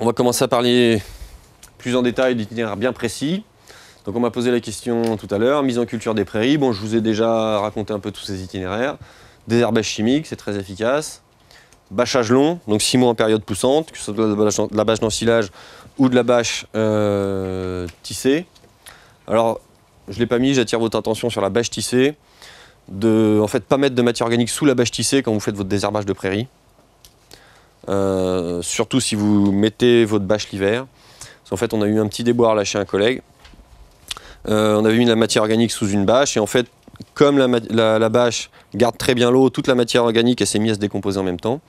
On va commencer à parler plus en détail d'itinéraires bien précis. Donc on m'a posé la question tout à l'heure, mise en culture des prairies. Bon, je vous ai déjà raconté un peu tous ces itinéraires. Désherbage chimique, c'est très efficace. Bâchage long, donc 6 mois en période poussante, que ce soit de la bâche d'ensilage ou de la bâche euh, tissée. Alors, je ne l'ai pas mis, j'attire votre attention sur la bâche tissée. De, en fait, pas mettre de matière organique sous la bâche tissée quand vous faites votre désherbage de prairie. Euh, surtout si vous mettez votre bâche l'hiver. En fait, on a eu un petit déboire là chez un collègue. Euh, on avait mis de la matière organique sous une bâche et en fait, comme la, bâche garde très bien l'eau, toute la matière organique elle s'est mise à se décomposer en même temps.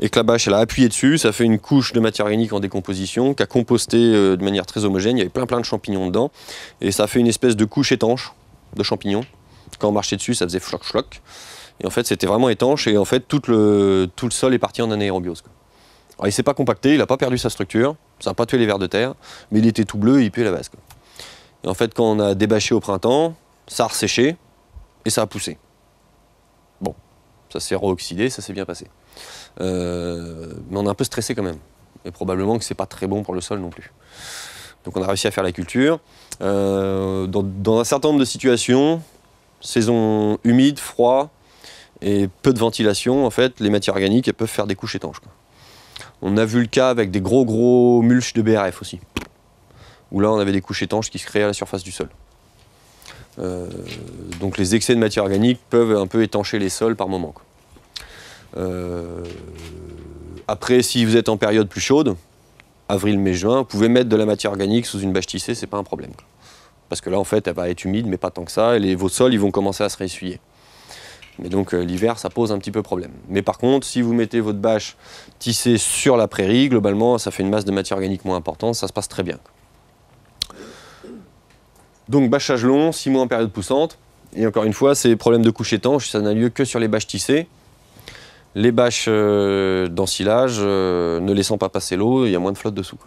Et que la bâche elle a appuyé dessus, ça fait une couche de matière organique en décomposition qui a composté euh, de manière très homogène. Il y avait plein plein de champignons dedans et ça fait une espèce de couche étanche de champignons. Quand on marchait dessus, ça faisait floc floc. Et en fait, c'était vraiment étanche et en fait, tout le, tout le sol est parti en anaérobiose. Alors, il s'est pas compacté, il n'a pas perdu sa structure, ça n'a pas tué les vers de terre, mais il était tout bleu et il puait la base. Et en fait, quand on a débâché au printemps, ça a resséché et ça a poussé. Bon, ça s'est reoxydé, ça s'est bien passé. Euh, mais on est un peu stressé quand même. Et probablement que c'est pas très bon pour le sol non plus. Donc on a réussi à faire la culture. Euh, dans, un certain nombre de situations, saison humide, froid et peu de ventilation, en fait, les matières organiques peuvent faire des couches étanches. On a vu le cas avec des gros gros mulches de BRF aussi où là on avait des couches étanches qui se créaient à la surface du sol. Euh, donc les excès de matière organique peuvent un peu étancher les sols par moment. Euh, après, si vous êtes en période plus chaude, avril, mai, juin, vous pouvez mettre de la matière organique sous une bâche tissée, c'est pas un problème. Parce que là, en fait, elle va être humide, mais pas tant que ça, et vos sols, ils vont commencer à se réessuyer. Mais donc euh, l'hiver, ça pose un petit peu problème. Mais par contre, si vous mettez votre bâche tissée sur la prairie, globalement, ça fait une masse de matière organique moins importante, ça se passe très bien. Donc bâchage long, 6 mois en période poussante. Et encore une fois, ces problèmes de couche étanche, ça n'a lieu que sur les bâches tissées. Les bâches euh, d'ensilage, euh, ne laissant pas passer l'eau, il y a moins de flotte dessous.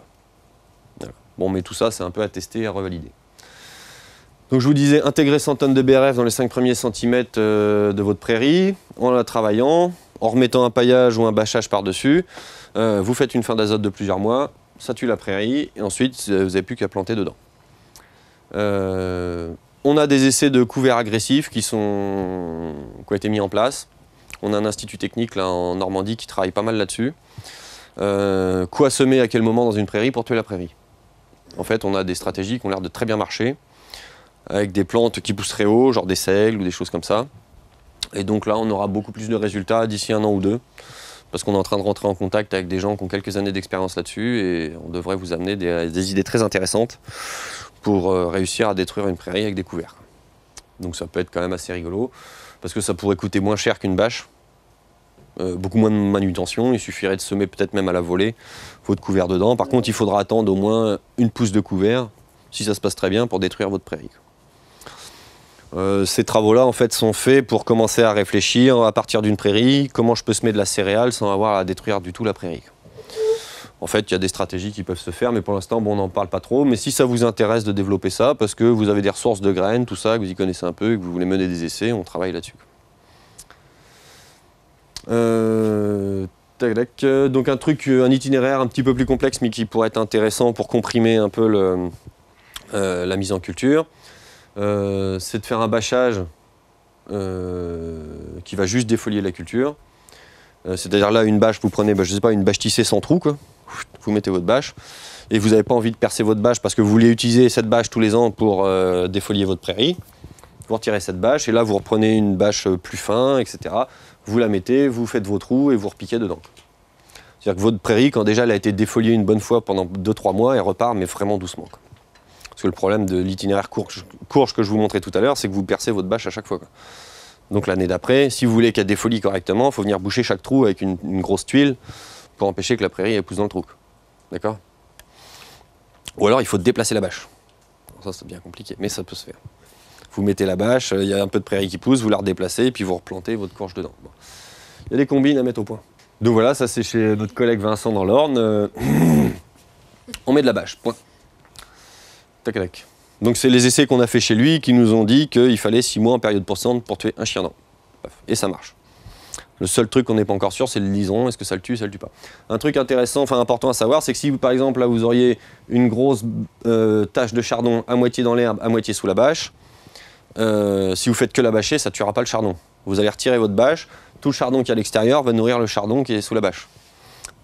Bon, mais tout ça, c'est un peu à tester à revalider. Donc je vous disais, intégrer 100 tonnes de BRF dans les 5 premiers centimètres euh, de votre prairie, en la travaillant, en remettant un paillage ou un bâchage par-dessus. vous faites une fin d'azote de plusieurs mois, ça tue la prairie, et ensuite, vous n'avez plus qu'à planter dedans. Euh, on a des essais de couverts agressifs qui, ont été mis en place. On a un institut technique en Normandie qui travaille pas mal là-dessus. Euh, quoi semer à quel moment dans une prairie pour tuer la prairie? En fait, on a des stratégies qui ont l'air de très bien marcher, avec des plantes qui pousseraient haut, genre des seiles ou des choses comme ça. Et donc là, on aura beaucoup plus de résultats d'ici un an ou deux, parce qu'on est en train de rentrer en contact avec des gens qui ont quelques années d'expérience là-dessus, et on devrait vous amener des idées très intéressantes pour euh, réussir à détruire une prairie avec des couverts. Donc ça peut être quand même assez rigolo, parce que ça pourrait coûter moins cher qu'une bâche, euh, beaucoup moins de manutention, il suffirait de semer peut-être même à la volée votre couvert dedans. Par contre, il faudra attendre au moins une pousse de couvert, si ça se passe très bien, pour détruire votre prairie. Euh, ces travaux-là, en fait, sont faits pour commencer à réfléchir à partir d'une prairie, comment je peux semer de la céréale sans avoir à détruire du tout la prairie? En fait, il y a des stratégies qui peuvent se faire, mais pour l'instant, bon, on n'en parle pas trop. Mais si ça vous intéresse de développer ça, parce que vous avez des ressources de graines, tout ça, que vous y connaissez un peu, que vous voulez mener des essais, on travaille là-dessus. Euh, donc un truc, un itinéraire un petit peu plus complexe, mais qui pourrait être intéressant pour comprimer un peu euh, la mise en culture, euh, c'est de faire un bâchage qui va juste défolier la culture. C'est-à-dire là, une bâche, vous prenez, bah, je sais pas, une bâche tissée sans trou, quoi vous mettez votre bâche, et vous n'avez pas envie de percer votre bâche parce que vous voulez utiliser cette bâche tous les ans pour euh, défolier votre prairie, vous retirez cette bâche, et là vous reprenez une bâche plus fin, etc. Vous la mettez, vous faites vos trous et vous repiquez dedans. C'est-à-dire que votre prairie, quand déjà elle a été défoliée une bonne fois pendant 2-3 mois, elle repart, mais vraiment doucement. Parce que le problème de l'itinéraire courge, que je vous montrais tout à l'heure, c'est que vous percez votre bâche à chaque fois. Donc l'année d'après, si vous voulez qu'elle défolie correctement, il faut venir boucher chaque trou avec une grosse tuile pour empêcher que la prairie pousse dans le trou. D'accord? Ou alors il faut déplacer la bâche. Ça c'est bien compliqué, mais ça peut se faire. Vous mettez la bâche, il y a un peu de prairie qui pousse, vous la redéplacez, et puis vous replantez votre courge dedans. Il y a des combines à mettre au point. Donc voilà, ça c'est chez notre collègue Vincent dans l'Orne. Euh, on met de la bâche, point. Donc c'est les essais qu'on a fait chez lui qui nous ont dit qu'il fallait 6 mois en période pourcente pour tuer un chien dent. Et ça marche. Le seul truc qu'on n'est pas encore sûr, c'est le liseron. Est-ce que ça le tue, ça le tue pas? Un truc intéressant, enfin important à savoir, c'est que si par exemple là vous auriez une grosse euh, tache de chardon à moitié dans l'herbe, à moitié sous la bâche, euh, si vous faites que la bâcher, ça ne tuera pas le chardon. Vous allez retirer votre bâche, tout le chardon qui est à l'extérieur va nourrir le chardon qui est sous la bâche.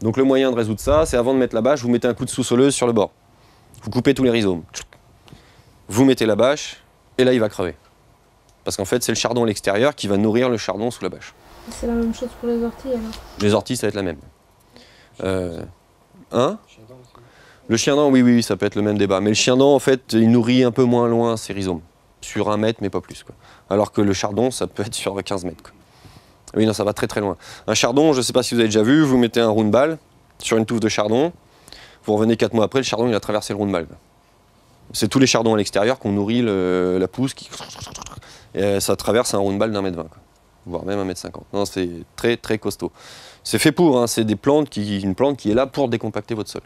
Donc le moyen de résoudre ça, c'est avant de mettre la bâche, vous mettez un coup de sous-soleuse sur le bord. Vous coupez tous les rhizomes. Vous mettez la bâche, et là il va crever. Parce qu'en fait, c'est le chardon à l'extérieur qui va nourrir le chardon sous la bâche. C'est la même chose pour les orties alors Les orties, ça va être la même. Euh, hein? Le chien dent, oui, oui, ça peut être le même débat. Mais le chien dent, en fait, il nourrit un peu moins loin ses rhizomes. Sur un mètre, mais pas plus. Quoi. Alors que le chardon, ça peut être sur 15 mètres. Quoi. Oui, non, ça va très très loin. Un chardon, je ne sais pas si vous avez déjà vu, vous mettez un round ball sur une touffe de chardon, vous revenez 4 mois après, le chardon, il a traversé le round ball. C'est tous les chardons à l'extérieur qu'on nourrit la pousse qui. Et euh, ça traverse un round ball d'un mètre vingt, voire même un mètre cinquante. Non, c'est très très costaud. C'est fait pour, hein, c'est des plantes qui, une plante qui est là pour décompacter votre sol.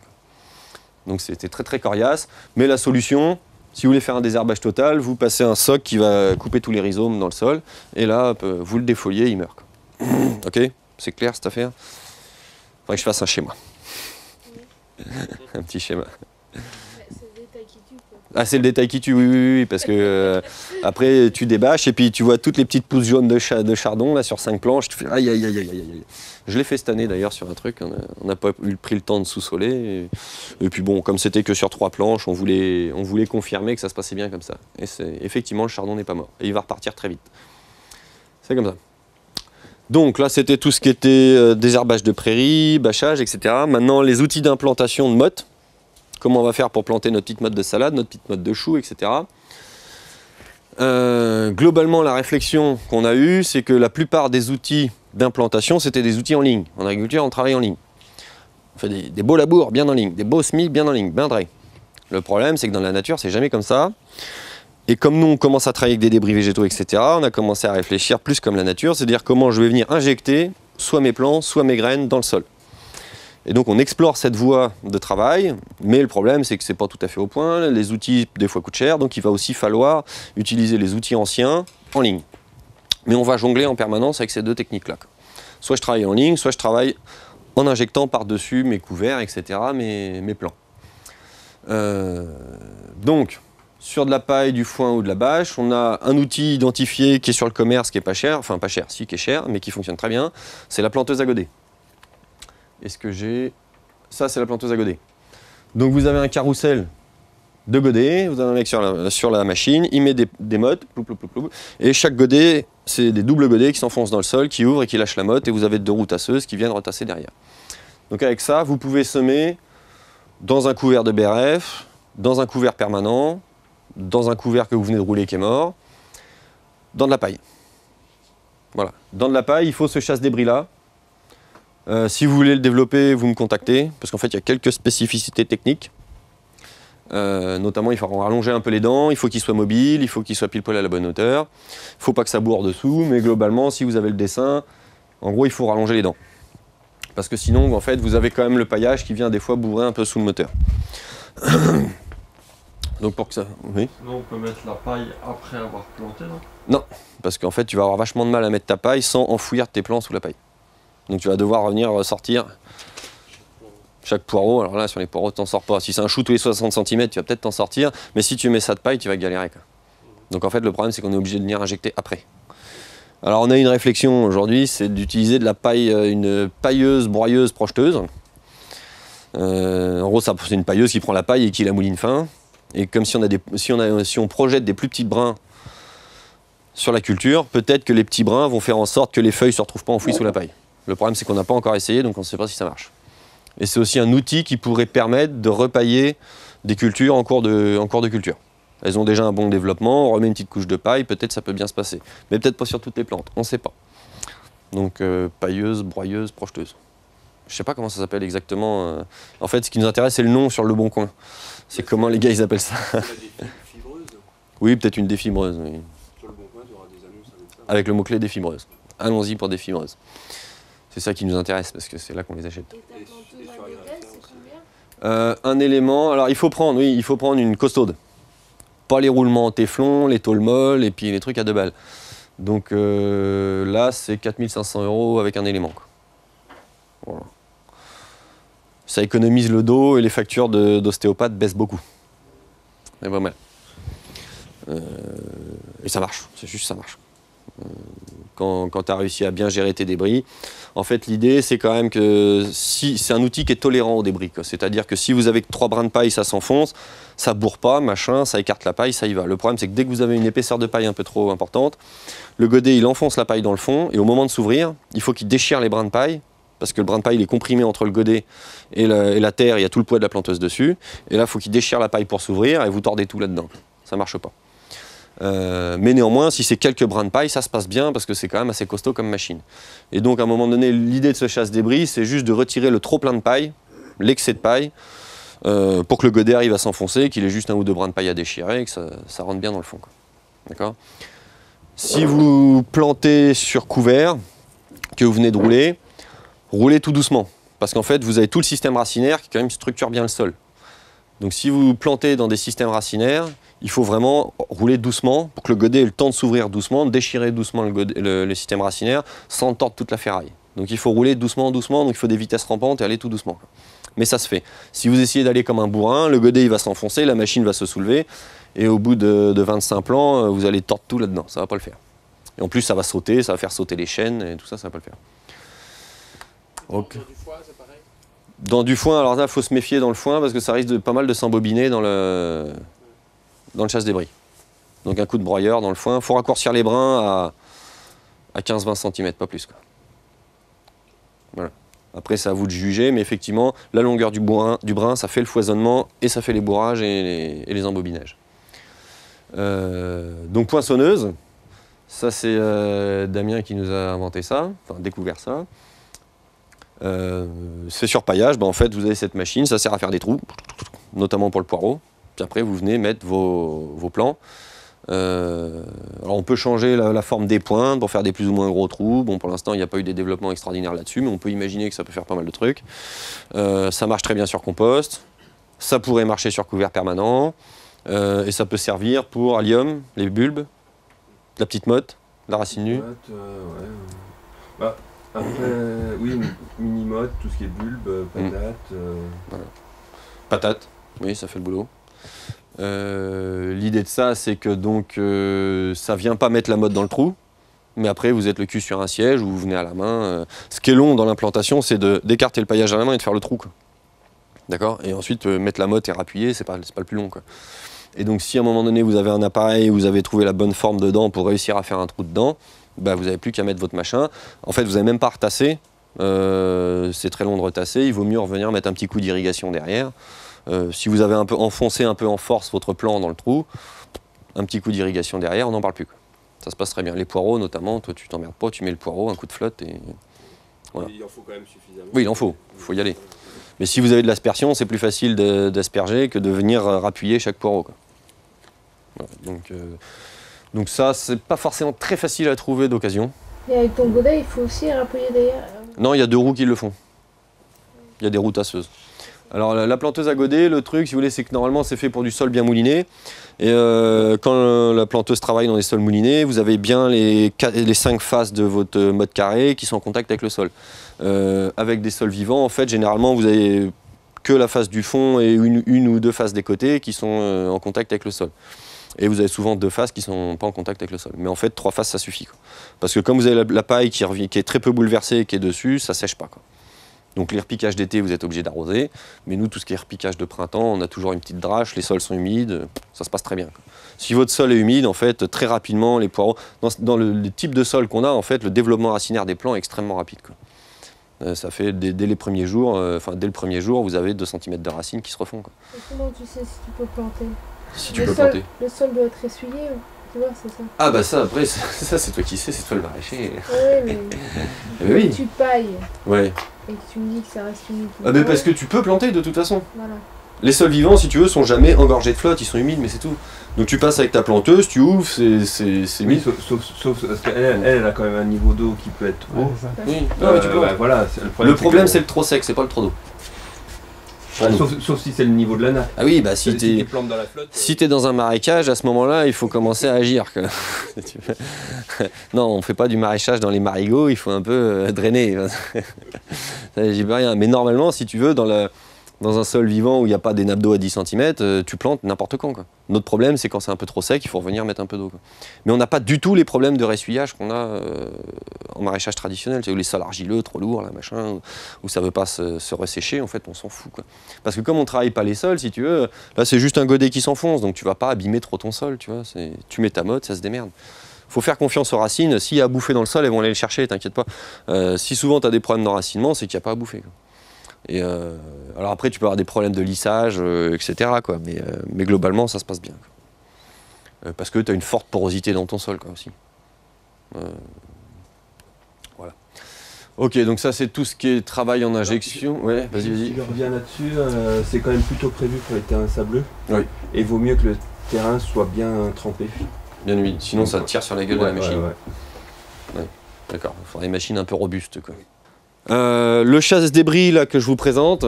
Donc c'était très très coriace. Mais la solution, si vous voulez faire un désherbage total, vous passez un soc qui va couper tous les rhizomes dans le sol, et là, vous le défoliez, il meurt. ok? C'est clair cette affaire? Faudrait que je fasse un schéma. un petit schéma. Ah, c'est le détail qui tue, oui, oui, oui parce que euh, après tu débâches et puis tu vois toutes les petites pousses jaunes de, de chardon là sur cinq planches. Tu fais aïe aïe aïe aïe aïe. Je l'ai fait cette année d'ailleurs sur un truc, on n'a pas eu pris le temps de sous-soler. Et, puis bon, comme c'était que sur trois planches, on voulait, on voulait confirmer que ça se passait bien comme ça. Et effectivement, le chardon n'est pas mort. Et il va repartir très vite. C'est comme ça. Donc là, c'était tout ce qui était euh, désherbage de prairies, bâchage, etc. Maintenant, les outils d'implantation de mottes comment on va faire pour planter notre petite motte de salade, notre petite motte de chou, etc. Euh, globalement, la réflexion qu'on a eue, c'est que la plupart des outils d'implantation, c'était des outils en ligne. En agriculture, on travaille en ligne. On fait des, beaux labours bien en ligne, des beaux semis bien en ligne, bien dray. Le problème, c'est que dans la nature, c'est jamais comme ça. Et comme nous, on commence à travailler avec des débris végétaux, etc., on a commencé à réfléchir plus comme la nature, c'est-à-dire comment je vais venir injecter soit mes plants, soit mes graines dans le sol. Et donc on explore cette voie de travail, mais le problème c'est que c'est pas tout à fait au point, les outils des fois coûtent cher, donc il va aussi falloir utiliser les outils anciens en ligne. Mais on va jongler en permanence avec ces deux techniques-là. Soit je travaille en ligne, soit je travaille en injectant par-dessus mes couverts, etc., mes, plants. Euh, donc, sur de la paille, du foin ou de la bâche, on a un outil identifié qui est sur le commerce, qui est pas cher, enfin pas cher, si, qui est cher, mais qui fonctionne très bien, c'est la planteuse à godet. Est-ce que j'ai... Ça, c'est la planteuse à godet. Donc vous avez un carrousel de godets, vous avez un mec sur la, machine, il met des, des mottes, et chaque godet, c'est des doubles godets qui s'enfoncent dans le sol, qui ouvrent et qui lâchent la motte, et vous avez deux roues qui viennent retasser derrière. Donc avec ça, vous pouvez semer dans un couvert de BRF, dans un couvert permanent, dans un couvert que vous venez de rouler qui est mort, dans de la paille. Voilà. Dans de la paille, il faut ce chasse-débris-là, euh, si vous voulez le développer, vous me contactez, parce qu'en fait, il y a quelques spécificités techniques. Euh, notamment, il faut rallonger un peu les dents, il faut qu'il soit mobile, il faut qu'il soit pile poil à la bonne hauteur. Il ne faut pas que ça bourre dessous, mais globalement, si vous avez le dessin, en gros, il faut rallonger les dents. Parce que sinon, en fait, vous avez quand même le paillage qui vient des fois bourrer un peu sous le moteur. Donc pour que ça... Oui Sinon, on peut mettre la paille après avoir planté, non? Non, parce qu'en fait, tu vas avoir vachement de mal à mettre ta paille sans enfouir tes plants sous la paille. Donc tu vas devoir revenir sortir chaque poireau. Alors là, sur les poireaux, tu t'en sors pas. Si c'est un chou tous les 60 cm, tu vas peut-être t'en sortir. Mais si tu mets ça de paille, tu vas galérer. Donc en fait, le problème, c'est qu'on est obligé de venir injecter après. Alors on a une réflexion aujourd'hui, c'est d'utiliser de la paille, euh, une pailleuse, broyeuse, projeteuse. Euh, en gros, c'est une pailleuse qui prend la paille et qui la mouline fin. Et comme si, on a, si on projette des plus petits brins sur la culture, peut-être que les petits brins vont faire en sorte que les feuilles ne se retrouvent pas enfouies sous la paille. Le problème, c'est qu'on n'a pas encore essayé, donc on ne sait pas si ça marche. Et c'est aussi un outil qui pourrait permettre de repailler des cultures en cours de, en cours de culture. Elles ont déjà un bon développement, on remet une petite couche de paille, peut-être ça peut bien se passer. Mais peut-être pas sur toutes les plantes, on ne sait pas. Donc euh, pailleuse, broyeuse, projeteuse. Je ne sais pas comment ça s'appelle exactement. Euh. En fait, ce qui nous intéresse, c'est le nom sur le bon coin. C'est comment les gars ils appellent ça. oui, peut-être une défibreuse. Oui. Sur le bon coin, tu auras des annonces avec ça. Avec le mot-clé défibreuse. Allons-y pour défibreuse. C'est ça qui nous intéresse parce que c'est là qu'on les achète. Euh, un élément, alors il faut prendre, oui, il faut prendre une costaude. Pas les roulements en téflon, les tôles molles et puis les trucs à deux balles. Donc euh, là, c'est 4500 euros avec un élément. quoi. Voilà. Ça économise le dos et les factures d'ostéopathe baissent beaucoup. C'est pas mal. Euh, et ça marche, c'est juste ça marche. Quand, tu as réussi à bien gérer tes débris, en fait, l'idée, c'est quand même que si c'est un outil qui est tolérant aux débris. C'est-à-dire que si vous avez trois brins de paille, ça s'enfonce, ça bourre pas, machin, ça écarte la paille, ça y va. Le problème, c'est que dès que vous avez une épaisseur de paille un peu trop importante, le godet, il enfonce la paille dans le fond, et au moment de s'ouvrir, il faut qu'il déchire les brins de paille, parce que le brin de paille, il est comprimé entre le godet et la, et la terre, il y a tout le poids de la planteuse dessus, et là, il faut qu'il déchire la paille pour s'ouvrir, et vous tordez tout là-dedans. Ça marche pas. Euh, mais néanmoins, si c'est quelques brins de paille, ça se passe bien parce que c'est quand même assez costaud comme machine. Et donc, à un moment donné, l'idée de ce chasse-débris, c'est juste de retirer le trop plein de paille, l'excès de paille, euh, pour que le godet arrive à s'enfoncer, qu'il ait juste un ou deux brins de paille à déchirer et que ça, ça rentre bien dans le fond. D'accord? Si vous plantez sur couvert, que vous venez de rouler, roulez tout doucement. Parce qu'en fait, vous avez tout le système racinaire qui quand même structure bien le sol. Donc si vous plantez dans des systèmes racinaires, il faut vraiment rouler doucement pour que le godet ait le temps de s'ouvrir doucement, déchirer doucement le, godet- le- le système racinaire sans tordre toute la ferraille. Donc il faut rouler doucement, doucement, donc il faut des vitesses rampantes et aller tout doucement. Mais ça se fait. Si vous essayez d'aller comme un bourrin, le godet il va s'enfoncer, la machine va se soulever, et au bout de, de 25 plans, euh, vous allez tordre tout là-dedans. Ça va pas le faire. Et en plus, ça va sauter, ça va faire sauter les chaînes, et tout ça, ça va pas le faire. Ok. Dans du foin, alors là, il faut se méfier dans le foin parce que ça risque de pas mal de s'embobiner dans le, dans le chasse-débris. Donc un coup de broyeur dans le foin. Il faut raccourcir les brins à, à 15-20 cm, pas plus. quoi. Après, c'est à vous de juger, mais effectivement, la longueur du, brin, ça fait le foisonnement et ça fait les bourrages et les, et les embobinages. Euh, donc poinçonneuse, ça c'est euh, Damien qui nous a inventé ça, enfin découvert ça. Euh, c'est sur paillage, ben, en fait vous avez cette machine, ça sert à faire des trous, notamment pour le poireau. Puis après vous venez mettre vos, vos plants. Euh, alors on peut changer la, la forme des pointes pour faire des plus ou moins gros trous. Bon pour l'instant il n'y a pas eu des développements extraordinaires là-dessus, mais on peut imaginer que ça peut faire pas mal de trucs. Euh, ça marche très bien sur compost, ça pourrait marcher sur couvert permanent, euh, et ça peut servir pour allium, les bulbes, la petite motte, la racine nue. Motte, ouais. Bah, après, oui, mini-motte, tout ce qui est bulbe, Mm. patate. euh, Patate, oui, ça fait le boulot. Euh, L'idée de ça, c'est que donc euh, ça vient pas mettre la mode dans le trou, mais après vous êtes le cul sur un siège ou vous venez à la main. euh. Ce qui est long dans l'implantation, c'est d'écarter le paillage à la main et de faire le trou. D'accord? Et ensuite mettre la motte et rappuyer, c'est pas, pas le plus long. Et donc si à un moment donné vous avez un appareil, vous avez trouvé la bonne forme dedans pour réussir à faire un trou dedans, bah, vous n'avez plus qu'à mettre votre machin. En fait, vous n'avez même pas à retasser. Euh, c'est très long de retasser. Il vaut mieux revenir mettre un petit coup d'irrigation derrière. Euh, si vous avez un peu enfoncé un peu en force votre plan dans le trou, un petit coup d'irrigation derrière, on n'en parle plus. Ça se passe très bien. Les poireaux notamment, toi tu t'emmerdes pas, tu mets le poireau, un coup de flotte et. Voilà. Il en faut quand même suffisamment. Oui, il en faut, il faut y aller. Mais si vous avez de l'aspersion, c'est plus facile de- d'asperger que de venir euh, rappuyer chaque poireau. quoi. Voilà, donc, euh, donc ça, c'est pas forcément très facile à trouver d'occasion. Et avec ton godet, il faut aussi rappuyer derrière. Non, il y a deux roues qui le font. Il y a des roues tasseuses. Alors la, la planteuse à godet, le truc, si vous voulez, c'est que normalement c'est fait pour du sol bien mouliné. Et euh, quand la planteuse travaille dans des sols moulinés, vous avez bien les, cinq faces de votre mode carré qui sont en contact avec le sol. Euh, avec des sols vivants, en fait, généralement, vous avez que la face du fond et une, ou deux faces des côtés qui sont euh, en contact avec le sol. Et vous avez souvent deux faces qui sont pas en contact avec le sol. Mais en fait, trois faces, ça suffit. Parce que comme vous avez la, paille qui, est très peu bouleversée et qui est dessus, ça sèche pas. Donc les repiquages d'été, vous êtes obligé d'arroser. Mais nous, tout ce qui est repiquage de printemps, on a toujours une petite drache, les sols sont humides, ça se passe très bien. Si votre sol est humide, en fait, très rapidement, les poireaux, dans, dans le, le type de sol qu'on a, en fait, le développement racinaire des plants est extrêmement rapide. quoi. Euh, ça fait dès, dès les premiers jours, euh, enfin dès le premier jour, vous avez 2 cm de racines qui se refont. quoi. Et comment tu sais si tu peux planter? Si tu le peux sol, planter. Le sol doit être essuyé, tu vois, c'est ça. Ah bah ça, après, ça c'est toi qui sais, c'est toi le maraîcher. Ouais, mais Eh oui. tu pailles Ouais. et que tu me dis que ça reste humide. Ah mais parce que tu peux planter de toute façon. Voilà. Les sols vivants, si tu veux, sont jamais engorgés de flotte, ils sont humides, mais c'est tout. Donc tu passes avec ta planteuse, tu ouvres, c'est c'est- Oui, humide. sauf, sauf, sauf parce qu'elle elle, elle a quand même un niveau d'eau qui peut être. Ouais, ça. Oui. Euh, Non, mais tu peux. bah, voilà, le problème, le problème, que- c'est le trop sec, c'est pas le trop d'eau. Pour nous. sauf, sauf si c'est le niveau de la nappe. Ah oui, bah si t'es dans la flotte. si t'es dans un marécage, à ce moment-là, il faut commencer à agir. quoi. Non, on fait pas du maraîchage dans les marigots, il faut un peu euh, drainer. Ça, J'y peux rien. Mais normalement, si tu veux, dans, la- dans un sol vivant où il n'y a pas des nappes d'eau à 10 cm, tu plantes n'importe quand. Quoi. Notre problème, c'est quand c'est un peu trop sec, il faut revenir mettre un peu d'eau. Mais on n'a pas du tout les problèmes de ressuyage qu'on a euh, en maraîchage traditionnel. Sais, où les sols argileux, trop lourds, machin, où, ça ne veut pas se, ressécher, en fait, on s'en fout. Parce que comme on travaille pas les sols, si tu veux, là c'est juste un godet qui s'enfonce, donc tu vas pas abîmer trop ton sol, tu c'est- mets ta mode, ça se démerde. Faut faire confiance aux racines. S'il y a à bouffer dans le sol, elles vont aller le chercher, t'inquiète pas. Euh, si souvent tu as des problèmes d'enracinement, c'est qu'il n'y a pas à bouffer. Et euh, alors après, tu peux avoir des problèmes de lissage, euh, etc. Quoi. Mais, euh, mais globalement, ça se passe bien. quoi. Parce que tu as une forte porosité dans ton sol quoi, aussi. Voilà. Ok, donc ça c'est tout ce qui est travail en injection. Ouais, vas-y, vas-y. Si je reviens là-dessus, c'est quand même plutôt prévu pour les terrains sableux. Oui. Et il vaut mieux que le terrain soit bien trempé. Bien oui, sinon ça tire sur la gueule de la machine. ouais, ouais. D'accord, il faudrait des machines un peu robustes. Quoi. Euh, le chasse-débris là, que je vous présente,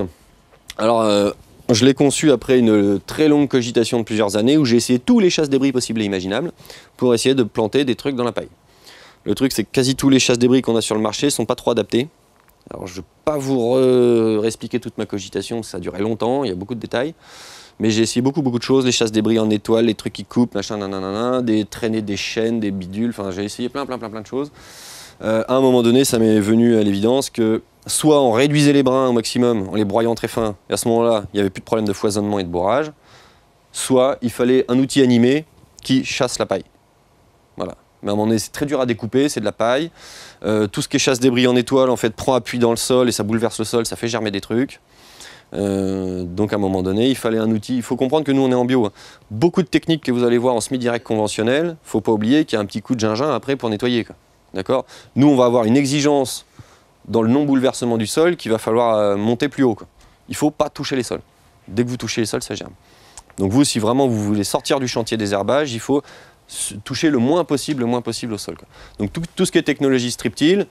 alors euh, je l'ai conçu après une très longue cogitation de plusieurs années où j'ai essayé tous les chasse-débris possibles et imaginables pour essayer de planter des trucs dans la paille. Le truc c'est que quasi tous les chasse-débris qu'on a sur le marché sont pas trop adaptés. Alors je ne vais pas vous réexpliquer toute ma cogitation, ça a duré longtemps, il y a beaucoup de détails. Mais j'ai essayé beaucoup beaucoup de choses, les chasse-débris en étoile, les trucs qui coupent, machin, nanana, des traînées des chaînes, des bidules, enfin j'ai essayé plein plein plein plein de choses. Euh, à un moment donné, ça m'est venu à l'évidence que soit on réduisait les brins au maximum en les broyant très fins, et à ce moment-là, il n'y avait plus de problème de foisonnement et de bourrage, soit il fallait un outil animé qui chasse la paille. Voilà. Mais à un moment donné, c'est très dur à découper, c'est de la paille. Euh, tout ce qui est chasse débris en étoile, en fait, prend appui dans le sol et ça bouleverse le sol, ça fait germer des trucs. Euh, donc à un moment donné, il fallait un outil. Il faut comprendre que nous, on est en bio. hein. Beaucoup de techniques que vous allez voir en semi-direct conventionnel, faut pas oublier qu'il y a un petit coup de gingin après pour nettoyer. D'accord? Nous, on va avoir une exigence dans le non-bouleversement du sol qu'il va falloir euh, monter plus haut. Il ne faut pas toucher les sols. Dès que vous touchez les sols, ça germe. Donc vous, si vraiment vous voulez sortir du chantier des herbages, il faut toucher le moins possible, le moins possible au sol. Donc tout, ce qui est technologie striptile,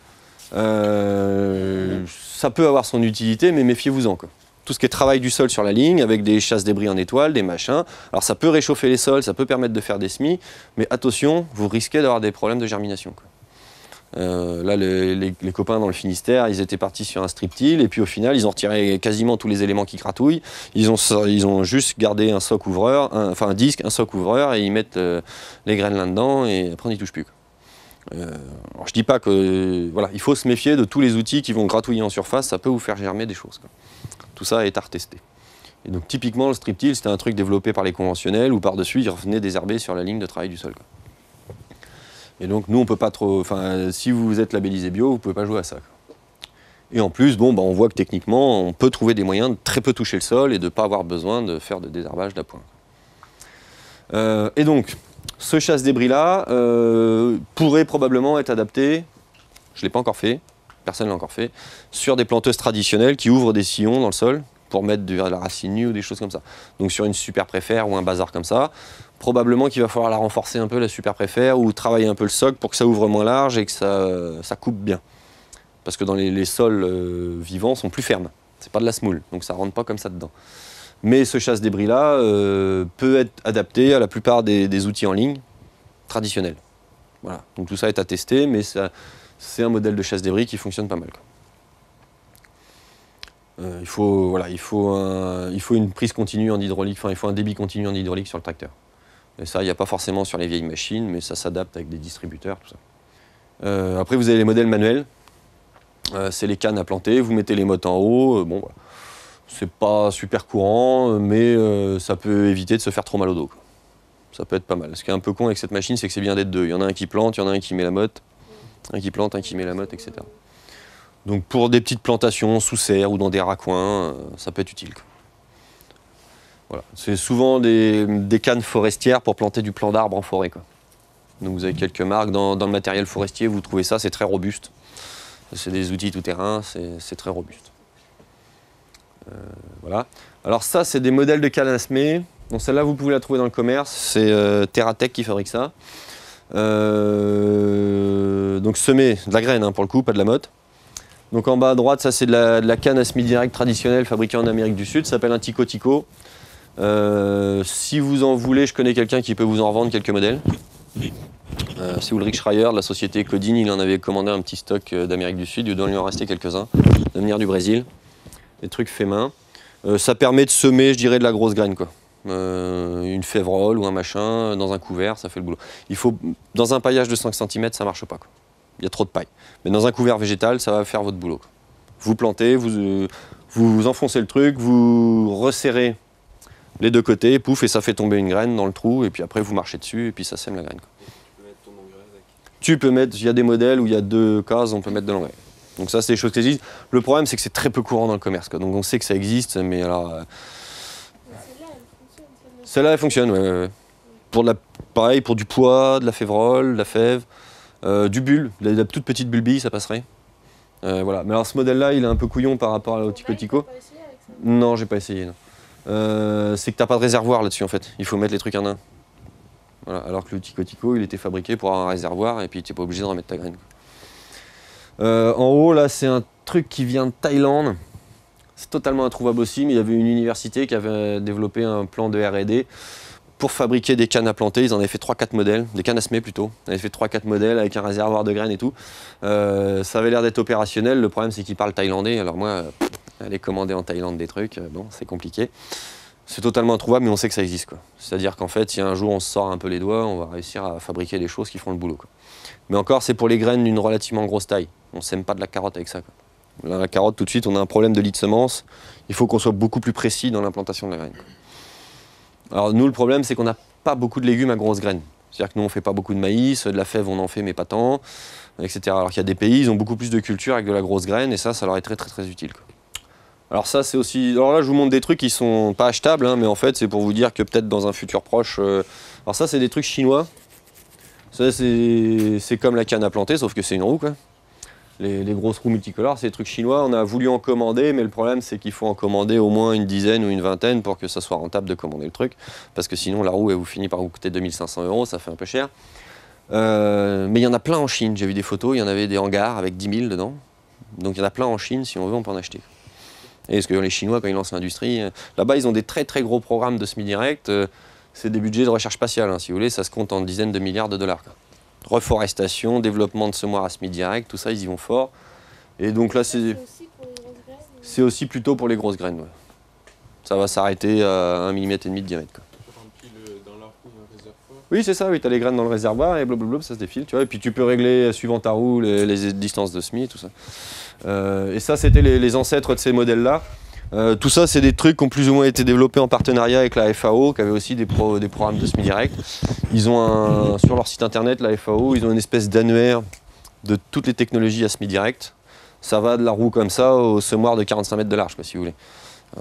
euh, ça peut avoir son utilité, mais méfiez-vous-en. Tout ce qui est travail du sol sur la ligne, avec des chasses débris en étoile, des machins. Alors ça peut réchauffer les sols, ça peut permettre de faire des semis, mais attention, vous risquez d'avoir des problèmes de germination. Euh, là, les, copains dans le Finistère, ils étaient partis sur un striptile, et puis au final, ils ont retiré quasiment tous les éléments qui gratouillent. Ils ont, ils ont juste gardé un soc ouvreur, un- enfin un disque, un soc ouvreur, et ils mettent euh, les graines là-dedans, et après on n'y touche plus. quoi. Euh, je dis pas que. Voilà, il faut se méfier de tous les outils qui vont gratouiller en surface, ça peut vous faire germer des choses. Tout ça est à retester. Et donc, typiquement, le striptile, c'était un truc développé par les conventionnels, où par-dessus, ils revenaient désherber sur la ligne de travail du sol. Et donc, nous, on peut pas trop. Enfin, si vous êtes labellisé bio, vous pouvez pas jouer à ça. Et en plus, bon, bah, on voit que techniquement, on peut trouver des moyens de très peu toucher le sol et de ne pas avoir besoin de faire de désherbage d'appoint. Euh, et donc, ce chasse-débris-là euh, pourrait probablement être adapté, je ne l'ai pas encore fait, personne ne l'a encore fait, sur des planteuses traditionnelles qui ouvrent des sillons dans le sol pour mettre de la racine nue ou des choses comme ça. Donc sur une super préfère ou un bazar comme ça, probablement qu'il va falloir la renforcer un peu, la super préfère, ou travailler un peu le soc pour que ça ouvre moins large et que ça, ça coupe bien. Parce que dans les, sols euh, vivants sont plus fermes. C'est pas de la semoule, donc ça rentre pas comme ça dedans. Mais ce chasse-débris-là euh, peut être adapté à la plupart des, outils en ligne traditionnels. Voilà. Donc tout ça est à tester, mais c'est un modèle de chasse-débris qui fonctionne pas mal. Euh, il, faut, voilà, il, faut il faut une prise continue en hydraulique, enfin il faut un débit continu en hydraulique sur le tracteur. Et ça, il n'y a pas forcément sur les vieilles machines, mais ça s'adapte avec des distributeurs, tout ça. Euh, après, vous avez les modèles manuels. Euh, c'est les cannes à planter, vous mettez les mottes en haut. euh, bon, voilà. C'est pas super courant, mais ça peut éviter de se faire trop mal au dos. Ça peut être pas mal. Ce qui est un peu con avec cette machine, c'est que c'est bien d'être deux. Il y en a un qui plante, il y en a un qui met la motte, un qui plante, un qui met la motte, etc. Donc pour des petites plantations sous serre ou dans des raccoins, ça peut être utile. C'est souvent des, cannes forestières pour planter du plan d'arbre en forêt. quoi. Donc vous avez quelques marques dans, le matériel forestier, vous trouvez ça, c'est très robuste. C'est des outils tout-terrain, c'est très robuste. Euh, voilà. Alors ça, c'est des modèles de canne à semer. Celle-là, vous pouvez la trouver dans le commerce. C'est euh, Terratech qui fabrique ça. Euh, donc semer de la graine, hein, pour le coup, pas de la motte. Donc en bas à droite, ça c'est de la, canne à semi-direct traditionnelle fabriquée en Amérique du Sud, ça s'appelle un Tico Tico. Euh, si vous en voulez, je connais quelqu'un qui peut vous en revendre quelques modèles. Euh, c'est Ulrich Schreier de la société Codine, il en avait commandé un petit stock euh, d'Amérique du Sud, il doit lui en rester quelques-uns, de venir du Brésil. Des trucs faits main. Ça permet de semer, je dirais, de la grosse graine quoi. Une févrole ou un machin dans un couvert, ça fait le boulot. Il faut, dans un paillage de 5 cm, ça marche pas. quoi. Il y a trop de paille. Mais dans un couvert végétal, ça va faire votre boulot. Vous plantez, vous, vous enfoncez le truc, vous resserrez les deux côtés, pouf, et ça fait tomber une graine dans le trou, et puis après vous marchez dessus, et puis ça sème la graine. quoi. Tu peux mettre ton engrais avec. Tu peux mettre, il y a des modèles où il y a deux cases, on peut mettre de l'engrais. Donc ça, c'est des choses qui existent. Le problème, c'est que c'est très peu courant dans le commerce. quoi. Donc on sait que ça existe, mais alors... euh, celle-là, elle fonctionne. ouais, ouais, ouais. Pour de la, pareil, pour du pois, de la févrole, de la fève, euh, du bulle, de la, toute petite bulbille, ça passerait. Euh, voilà. Mais alors ce modèle-là, il est un peu couillon par rapport au Tico Pareil, Tico. t'as pas essayé avec ça? Non, j'ai pas essayé. non. Euh, c'est que t'as pas de réservoir là-dessus en fait. Il faut mettre les trucs en un. Alors que le Tico Tico, il était fabriqué pour avoir un réservoir et puis t'es pas obligé de remettre ta graine. Euh, en haut, là, c'est un truc qui vient de Thaïlande. C'est totalement introuvable aussi, mais il y avait une université qui avait développé un plan de R&D pour fabriquer des cannes à planter. Ils en avaient fait 3-4 modèles, des cannes à semer plutôt. Ils avaient fait 3-4 modèles avec un réservoir de graines et tout. Euh, ça avait l'air d'être opérationnel. Le problème, c'est qu'ils parlent thaïlandais. Alors moi, aller commander en Thaïlande des trucs, euh, bon, c'est compliqué. C'est totalement introuvable, mais on sait que ça existe. C'est-à-dire qu'en fait, si un jour on se sort un peu les doigts, on va réussir à fabriquer des choses qui font le boulot. Mais encore, c'est pour les graines d'une relativement grosse taille. On ne sème pas de la carotte avec ça. Là, la carotte, tout de suite, on a un problème de lit de semence. Il faut qu'on soit beaucoup plus précis dans l'implantation de la graine. Alors nous, le problème, c'est qu'on n'a pas beaucoup de légumes à grosses graines. C'est-à-dire que nous, on fait pas beaucoup de maïs, de la fève, on en fait, mais pas tant, etc. Alors qu'il y a des pays, ils ont beaucoup plus de culture avec de la grosse graine, et ça, ça leur est très très très utile. Alors ça, c'est aussi... Alors là, je vous montre des trucs qui sont pas achetables, hein, mais en fait, c'est pour vous dire que peut-être dans un futur proche... euh, Alors ça, c'est des trucs chinois. Ça, c'est comme la canne à planter, sauf que c'est une roue, quoi. Les, les grosses roues multicolores, c'est des trucs chinois. On a voulu en commander, mais le problème, c'est qu'il faut en commander au moins une dizaine ou une vingtaine pour que ça soit rentable de commander le truc. Parce que sinon, la roue, elle vous finit par vous coûter 2500 euros, ça fait un peu cher. Euh, mais il y en a plein en Chine. J'ai vu des photos, il y en avait des hangars avec 10 000 dedans. Donc il y en a plein en Chine, si on veut, on peut en acheter. Et parce que les Chinois, quand ils lancent l'industrie, euh, là-bas, ils ont des très très gros programmes de semi-direct. euh, c'est des budgets de recherche spatiale, hein, si vous voulez, ça se compte en dizaines de milliards de dollars. quoi. Reforestation, développement de semoirs à semi-direct, tout ça, ils y vont fort. Et donc là, c'est. C'est aussi pour les grosses graines. ou- C'est aussi plutôt pour les grosses graines. ouais. Ça va s'arrêter à 1 mm et demi de diamètre. quoi. Oui, c'est ça, oui, tu as les graines dans le réservoir et blablabla, ça se défile, tu vois. Et puis tu peux régler, euh, suivant ta roue, les, les distances de semis et tout ça. Euh, et ça, c'était les, ancêtres de ces modèles-là. Euh, tout ça, c'est des trucs qui ont plus ou moins été développés en partenariat avec la FAO, qui avait aussi des, pro- des programmes de semi-direct. Ils ont un, sur leur site internet, la FAO, ils ont une espèce d'annuaire de toutes les technologies à semi-direct. Ça va de la roue comme ça au semoir de 45 mètres de large, si vous voulez.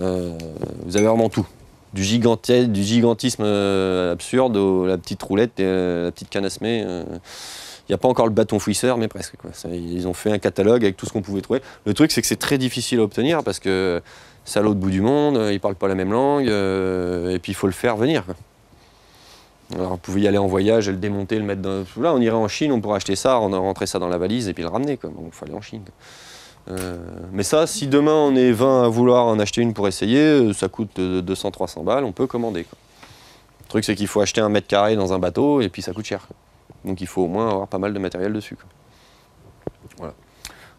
Euh, vous avez vraiment tout. Du, giganti- du gigantisme absurde, la petite roulette, et, la petite canne à semer. Il n'y a pas encore le bâton fouisseur, mais presque. ils ont fait un catalogue avec tout ce qu'on pouvait trouver. Le truc, c'est que c'est très difficile à obtenir parce que c'est à l'autre bout du monde, ils ne parlent pas la même langue, euh, et puis il faut le faire venir. Alors, vous pouvez y aller en voyage le démonter, le mettre dans. Là, on irait en Chine, on pourrait acheter ça, on rentrer ça dans la valise et puis le ramener. Quoi. Il faut aller en Chine. Euh, mais ça, si demain on est 20 à vouloir en acheter une pour essayer, euh, ça coûte 200-300 balles, on peut commander. Le truc, c'est qu'il faut acheter un mètre carré dans un bateau et puis ça coûte cher. Donc il faut au moins avoir pas mal de matériel dessus. Voilà.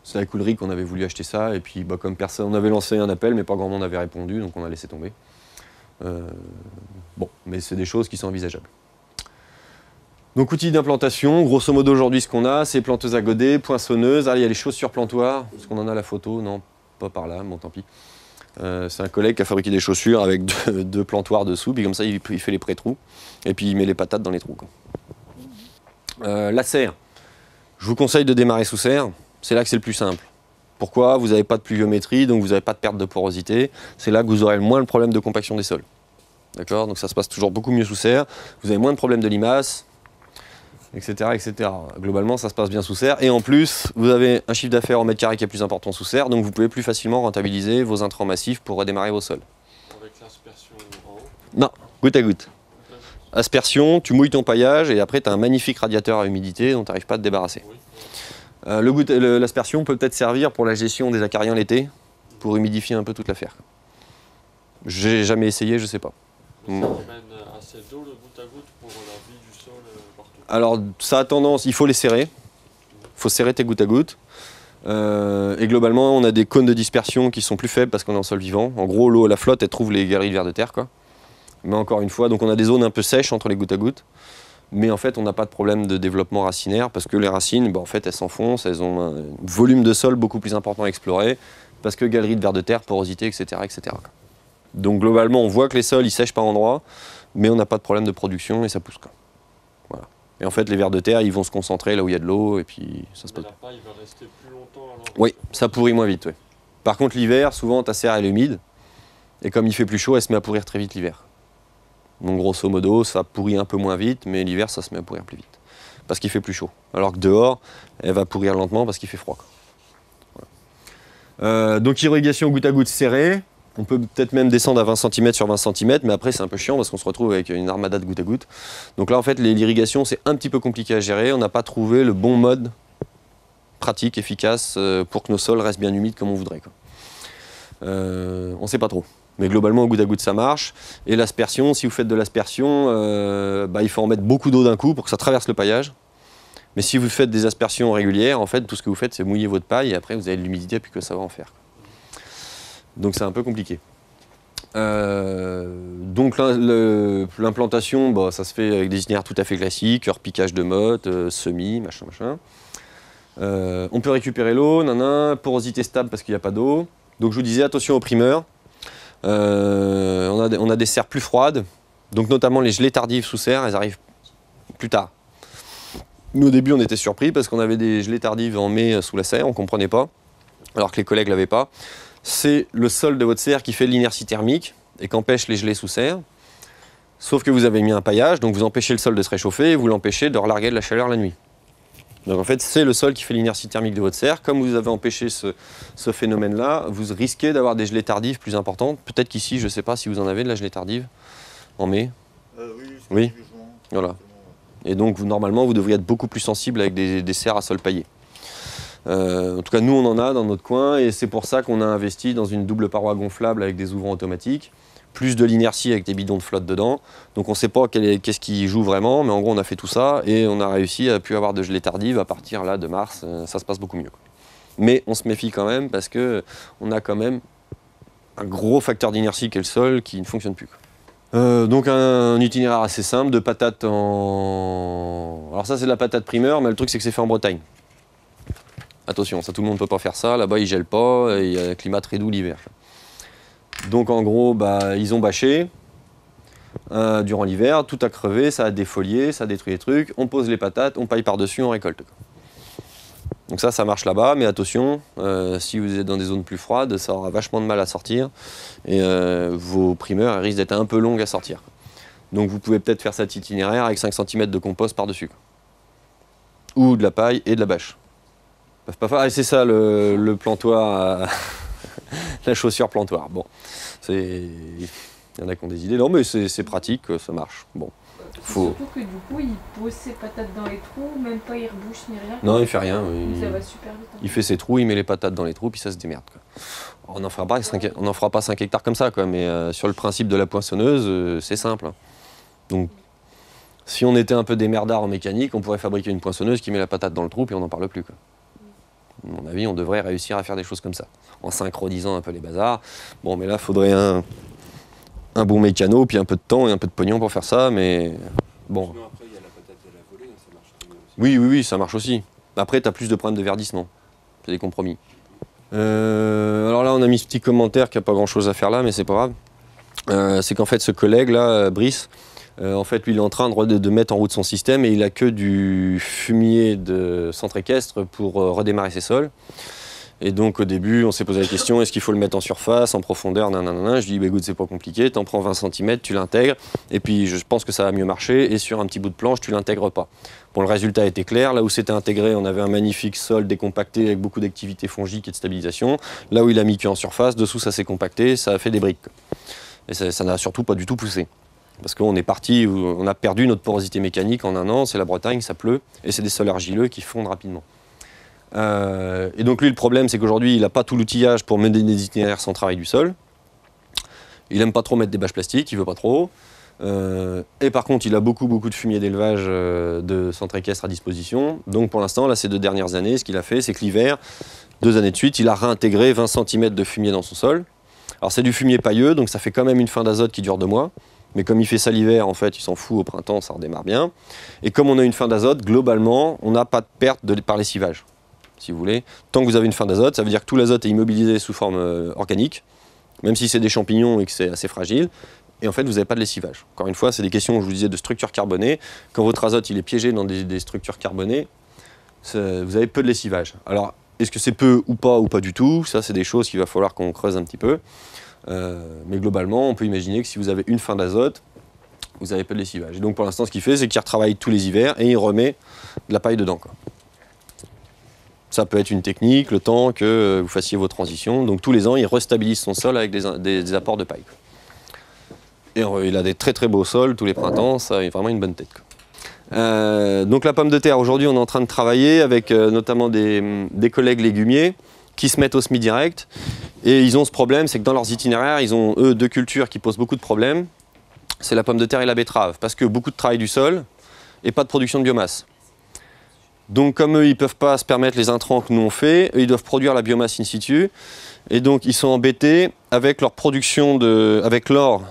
C'est avec Ulrich qu'on avait voulu acheter ça et puis bah, comme personne, on avait lancé un appel mais pas grand monde avait répondu donc on a laissé tomber. Euh, bon, mais c'est des choses qui sont envisageables. Donc outils d'implantation, grosso modo aujourd'hui ce qu'on a, c'est planteuse à godet, poinçonneuse. Ah, il y a les chaussures plantoirs, est-ce qu'on en a la photo? Non, pas par là, bon tant pis. Euh, c'est un collègue qui a fabriqué des chaussures avec deux, plantoirs dessous, puis comme ça il, fait les pré-trous, et puis il met les patates dans les trous. Euh, la serre, je vous conseille de démarrer sous serre, c'est là que c'est le plus simple. Pourquoi? Vous n'avez pas de pluviométrie, donc vous n'avez pas de perte de porosité. C'est là que vous aurez le moins le problème de compaction des sols. D'accord? Donc ça se passe toujours beaucoup mieux sous serre. Vous avez moins de problèmes de limaces, etc., etc. Globalement, ça se passe bien sous serre. Et en plus, vous avez un chiffre d'affaires en mètre carré qui est plus important sous serre, donc vous pouvez plus facilement rentabiliser vos intrants massifs pour redémarrer vos sols. Avec l'aspersion en haut. Non, goutte à goutte. Aspersion, tu mouilles ton paillage et après tu as un magnifique radiateur à humidité dont tu n'arrives pas à te débarrasser. Euh, goutte- L'aspersion peut peut-être servir pour la gestion des acariens l'été, pour humidifier un peu toute l'affaire. J'ai jamais essayé, je sais pas. Mais Mm. ça assez d'eau le goutte à goutte pour la vie du sol euh, partout. Alors ça a tendance, il faut les serrer. Il faut serrer tes gouttes à gouttes. Euh, et globalement, on a des cônes de dispersion qui sont plus faibles parce qu'on est en sol vivant. En gros, l'eau la flotte, elle trouve les galeries de vers de terre. Quoi. Mais encore une fois, donc on a des zones un peu sèches entre les gouttes à gouttes. Mais en fait, on n'a pas de problème de développement racinaire parce que les racines, bah, en fait, elles s'enfoncent, elles ont un volume de sol beaucoup plus important à explorer parce que galeries de vers de terre, porosité, etc. etc. Donc globalement, on voit que les sols, ils sèchent par endroits, mais on n'a pas de problème de production et ça pousse. Quoi. Voilà. Et en fait, les vers de terre, ils vont se concentrer là où il y a de l'eau et puis ça se passe. la paille va rester plus longtemps alors. Oui, ça pourrit moins vite. ouais. Par contre, l'hiver, souvent, ta serre, elle est humide. Et comme il fait plus chaud, elle se met à pourrir très vite l'hiver. Donc, grosso modo, ça pourrit un peu moins vite, mais l'hiver, ça se met à pourrir plus vite. Parce qu'il fait plus chaud. Alors que dehors, elle va pourrir lentement parce qu'il fait froid. Euh, donc, irrigation goutte à goutte serrée. On peut peut-être même descendre à 20 cm sur 20 cm, mais après, c'est un peu chiant parce qu'on se retrouve avec une armada de goutte à goutte. Donc là, en fait, l'irrigation, c'est un petit peu compliqué à gérer. On n'a pas trouvé le bon mode pratique, efficace, euh, pour que nos sols restent bien humides comme on voudrait. Euh, on ne sait pas trop. Mais globalement, au goutte à goutte, ça marche. Et l'aspersion, si vous faites de l'aspersion, euh, bah, il faut en mettre beaucoup d'eau d'un coup pour que ça traverse le paillage. Mais si vous faites des aspersions régulières, en fait, tout ce que vous faites, c'est mouiller votre paille et après, vous avez de l'humidité puis que ça va en faire. Donc, c'est un peu compliqué. Euh, donc, l'implantation, bah, ça se fait avec des itinéraires tout à fait classiques, repiquage de motte, euh, semis, machin, machin. On peut récupérer l'eau, nanan, porosité stable parce qu'il n'y a pas d'eau. Donc je vous disais, attention aux primeurs. Euh, on, a des, serres plus froides, donc notamment les gelées tardives sous serre, elles arrivent plus tard. Nous au début on était surpris parce qu'on avait des gelées tardives en mai sous la serre, on ne comprenait pas, alors que les collègues ne l'avaient pas. C'est le sol de votre serre qui fait l'inertie thermique et qu'empêche les gelées sous serre. Sauf que vous avez mis un paillage, donc vous empêchez le sol de se réchauffer et vous l'empêchez de relarguer de la chaleur la nuit. Donc en fait, c'est le sol qui fait l'inertie thermique de votre serre. Comme vous avez empêché ce, ce phénomène-là, vous risquez d'avoir des gelées tardives plus importantes. Peut-être qu'ici, je ne sais pas si vous en avez de la gelée tardive en mai. Euh, oui, Oui. Voilà. Et donc, vous, normalement, vous devriez être beaucoup plus sensible avec des, des serres à sol paillé. Euh, en tout cas, nous, on en a dans notre coin et c'est pour ça qu'on a investi dans une double paroi gonflable avec des ouvrants automatiques, plus de l'inertie avec des bidons de flotte dedans. Donc, on ne sait pas qu'est-ce qui joue vraiment, mais en gros, on a fait tout ça et on a réussi à pu avoir de gelée tardive à partir là de mars. Euh, ça se passe beaucoup mieux. Mais on se méfie quand même parce que on a quand même un gros facteur d'inertie qui est le sol qui ne fonctionne plus. Euh, donc un, itinéraire assez simple de patates en... Alors ça c'est de la patate primeur, mais le truc c'est que c'est fait en Bretagne. Attention, ça tout le monde ne peut pas faire ça, là-bas ils gèlent pas, il y a un climat très doux l'hiver. Donc en gros, bah, ils ont bâché euh, durant l'hiver, tout a crevé, ça a défolié, ça a détruit les trucs, on pose les patates, on paille par-dessus, on récolte. Donc ça, ça marche là-bas, mais attention, euh, si vous êtes dans des zones plus froides, ça aura vachement de mal à sortir, et euh, vos primeurs risquent d'être un peu longues à sortir. Donc vous pouvez peut-être faire cet itinéraire avec 5 cm de compost par-dessus. Ou de la paille et de la bâche. Ah, c'est ça le, le plantoir, la chaussure plantoir. Bon, c'est... Il y en a qui ont des idées. Non, mais c'est pratique, ça marche. Bon. Faut- Surtout que du coup, il pose ses patates dans les trous, même pas il rebouche ni rien. Non, il fait rien. Il- Ça va super vite. hein. Il fait ses trous, il met les patates dans les trous, puis ça se démerde. quoi. On n'en fera pas 5, on en fera pas 5 hectares comme ça, quoi, mais euh, sur le principe de la poinçonneuse, euh, c'est simple. hein. Donc, si on était un peu des merdards en mécanique, on pourrait fabriquer une poinçonneuse qui met la patate dans le trou, puis on n'en parle plus. Quoi. À mon avis, on devrait réussir à faire des choses comme ça, en synchronisant un peu les bazars. Bon, mais là, il faudrait un, un bon mécano, puis un peu de temps et un peu de pognon pour faire ça, mais bon. Sinon, après, il y a la patate à la volée, hein, ça marche très bien aussi. Oui, oui, oui, ça marche aussi. Après, tu as plus de problèmes de verdissement. C'est des compromis. Euh, alors là, on a mis ce petit commentaire qui n'a pas grand-chose à faire là, mais c'est pas grave. Euh, c'est qu'en fait, ce collègue-là, euh, Brice, en fait, lui, il est en train de, re- de mettre en route son système et il a que du fumier de centre équestre pour euh, redémarrer ses sols. Et donc, au début, on s'est posé la question est-ce qu'il faut le mettre en surface, en profondeur nanana. Je dis bah, écoute, c'est pas compliqué, t'en prends 20 cm, tu l'intègres, et puis je pense que ça va mieux marcher. Et sur un petit bout de planche, tu l'intègres pas. Bon, le résultat était clair. Là où c'était intégré, on avait un magnifique sol décompacté avec beaucoup d'activité fongique et de stabilisation. Là où il a mis qu'en surface, dessous ça s'est compacté, ça a fait des briques. Et ça n'a surtout pas du tout poussé. Parce qu'on est parti, on a perdu notre porosité mécanique en un an, c'est la Bretagne, ça pleut, et c'est des sols argileux qui fondent rapidement. Euh, et donc lui, le problème, c'est qu'aujourd'hui, il n'a pas tout l'outillage pour mener des itinéraires sans travail du sol. Il aime pas trop mettre des bâches plastiques, il veut pas trop. Euh, et par contre, il a beaucoup, beaucoup de fumier d'élevage euh, de centre équestre à disposition. Donc pour l'instant, là, ces deux dernières années, ce qu'il a fait, c'est que l'hiver, deux années de suite, il a réintégré 20 cm de fumier dans son sol. Alors c'est du fumier pailleux, donc ça fait quand même une fin d'azote qui dure deux mois. Mais comme il fait ça l'hiver, en fait, il s'en fout au printemps, ça redémarre bien. Et comme on a une fin d'azote, globalement, on n'a pas de perte par lessivage, si vous voulez. Tant que vous avez une fin d'azote, ça veut dire que tout l'azote est immobilisé sous forme euh, organique, même si c'est des champignons et que c'est assez fragile. Et en fait, vous n'avez pas de lessivage. Encore une fois, c'est des questions, je vous disais, de structure carbonée. Quand votre azote est piégé dans des, des structures carbonées, vous avez peu de lessivage. Alors, est-ce que c'est peu ou pas ou pas du tout? Ça, c'est des choses qu'il va falloir qu'on creuse un petit peu. Euh, mais globalement, on peut imaginer que si vous avez une fin d'azote, vous avez peu de lessivage. Donc pour l'instant, ce qu'il fait, c'est qu'il retravaille tous les hivers et il remet de la paille dedans. Ça peut être une technique, le temps que vous fassiez vos transitions. Donc tous les ans, il restabilise son sol avec des, apports de paille. Et il a des très très beaux sols tous les printemps, ça a vraiment une bonne tête. Euh, donc la pomme de terre, aujourd'hui, on est en train de travailler avec euh, notamment des, des collègues légumiers qui se mettent au SMI direct. Et ils ont ce problème, c'est que dans leurs itinéraires, ils ont eux deux cultures qui posent beaucoup de problèmes. C'est la pomme de terre et la betterave, parce que beaucoup de travail du sol et pas de production de biomasse. Donc comme eux, ils ne peuvent pas se permettre les intrants que nous on fait, eux, ils doivent produire la biomasse in situ. Et donc ils sont embêtés avec leur production de, avec leur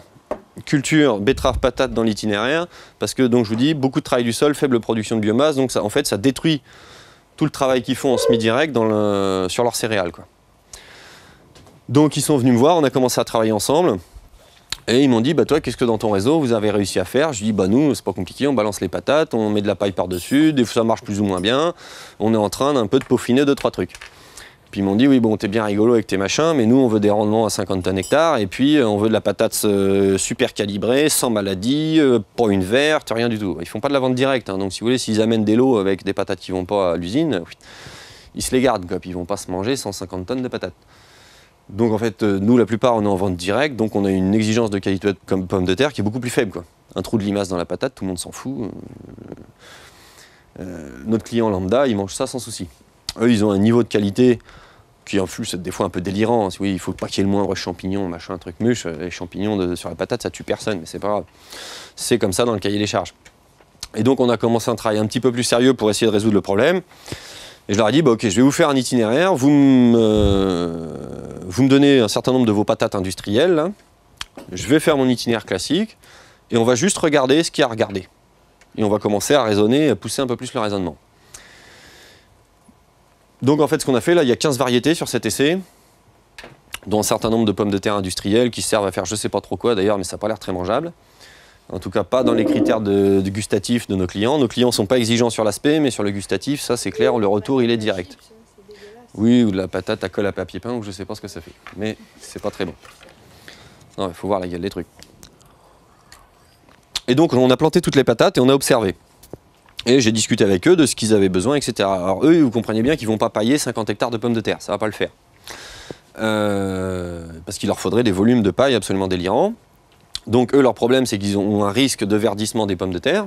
culture betterave patate dans l'itinéraire, parce que donc je vous dis beaucoup de travail du sol, faible production de biomasse, donc ça, en fait ça détruit tout le travail qu'ils font en semi direct dans le- sur leurs céréales. Donc ils sont venus me voir, on a commencé à travailler ensemble. Et ils m'ont dit, bah toi, qu'est-ce que dans ton réseau vous avez réussi à faire? Je dis, bah nous, c'est pas compliqué, on balance les patates, on met de la paille par-dessus, des fois ça marche plus ou moins bien, on est en train d'un peu de peaufiner deux, trois trucs. Puis ils m'ont dit, oui, bon, t'es bien rigolo avec tes machins, mais nous, on veut des rendements à 50 tonnes hectare, et puis euh, on veut de la patate euh, super calibrée, sans maladie, euh, pas une verte, rien du tout. Ils font pas de la vente directe, hein, donc si vous voulez, s'ils amènent des lots avec des patates qui vont pas à l'usine, ils se les gardent, quoi, puis ils vont pas se manger 150 tonnes de patates. Donc en fait, nous, la plupart, on est en vente directe, donc on a une exigence de qualité comme pomme de terre qui est beaucoup plus faible. Quoi. Un trou de limace dans la patate, tout le monde s'en fout. Notre client lambda, il mange ça sans souci. Eux, ils ont un niveau de qualité qui en plus des fois un peu délirant. Oui, il faut pas qu'il y ait le moindre champignon, machin, truc muche. Les champignons sur la patate, ça tue personne, mais c'est pas grave. C'est comme ça dans le cahier des charges. Et donc on a commencé un travail un petit peu plus sérieux pour essayer de résoudre le problème. Et je leur ai dit, bah, ok, je vais vous faire un itinéraire, vous me, euh, donnez un certain nombre de vos patates industrielles, là. je vais faire mon itinéraire classique, et on va juste regarder ce qu'il y a à. Et on va commencer à raisonner, à pousser un peu plus le raisonnement. Donc en fait, ce qu'on a fait là, il y a 15 variétés sur cet essai, dont un certain nombre de pommes de terre industrielles qui servent à faire je sais pas trop quoi d'ailleurs, mais ça n'a pas l'air très mangeable. En tout cas, pas dans les critères de, de gustatifs de nos clients. Nos clients ne sont pas exigeants sur l'aspect, mais sur le gustatif, ça c'est clair, le retour il est direct. Oui, ou de la patate à colle à papier peint, ou je sais pas ce que ça fait. Mais c'est pas très bon. Non, il faut voir la gueule des trucs. Et donc, on a planté toutes les patates et on a observé. Et j'ai discuté avec eux de ce qu'ils avaient besoin, etc. Alors, eux, vous comprenez bien qu'ils vont pas pailler 50 hectares de pommes de terre, ça va pas le faire. Euh, parce qu'il leur faudrait des volumes de paille absolument délirants. Donc, eux, leur problème, c'est qu'ils ont un risque de verdissement des pommes de terre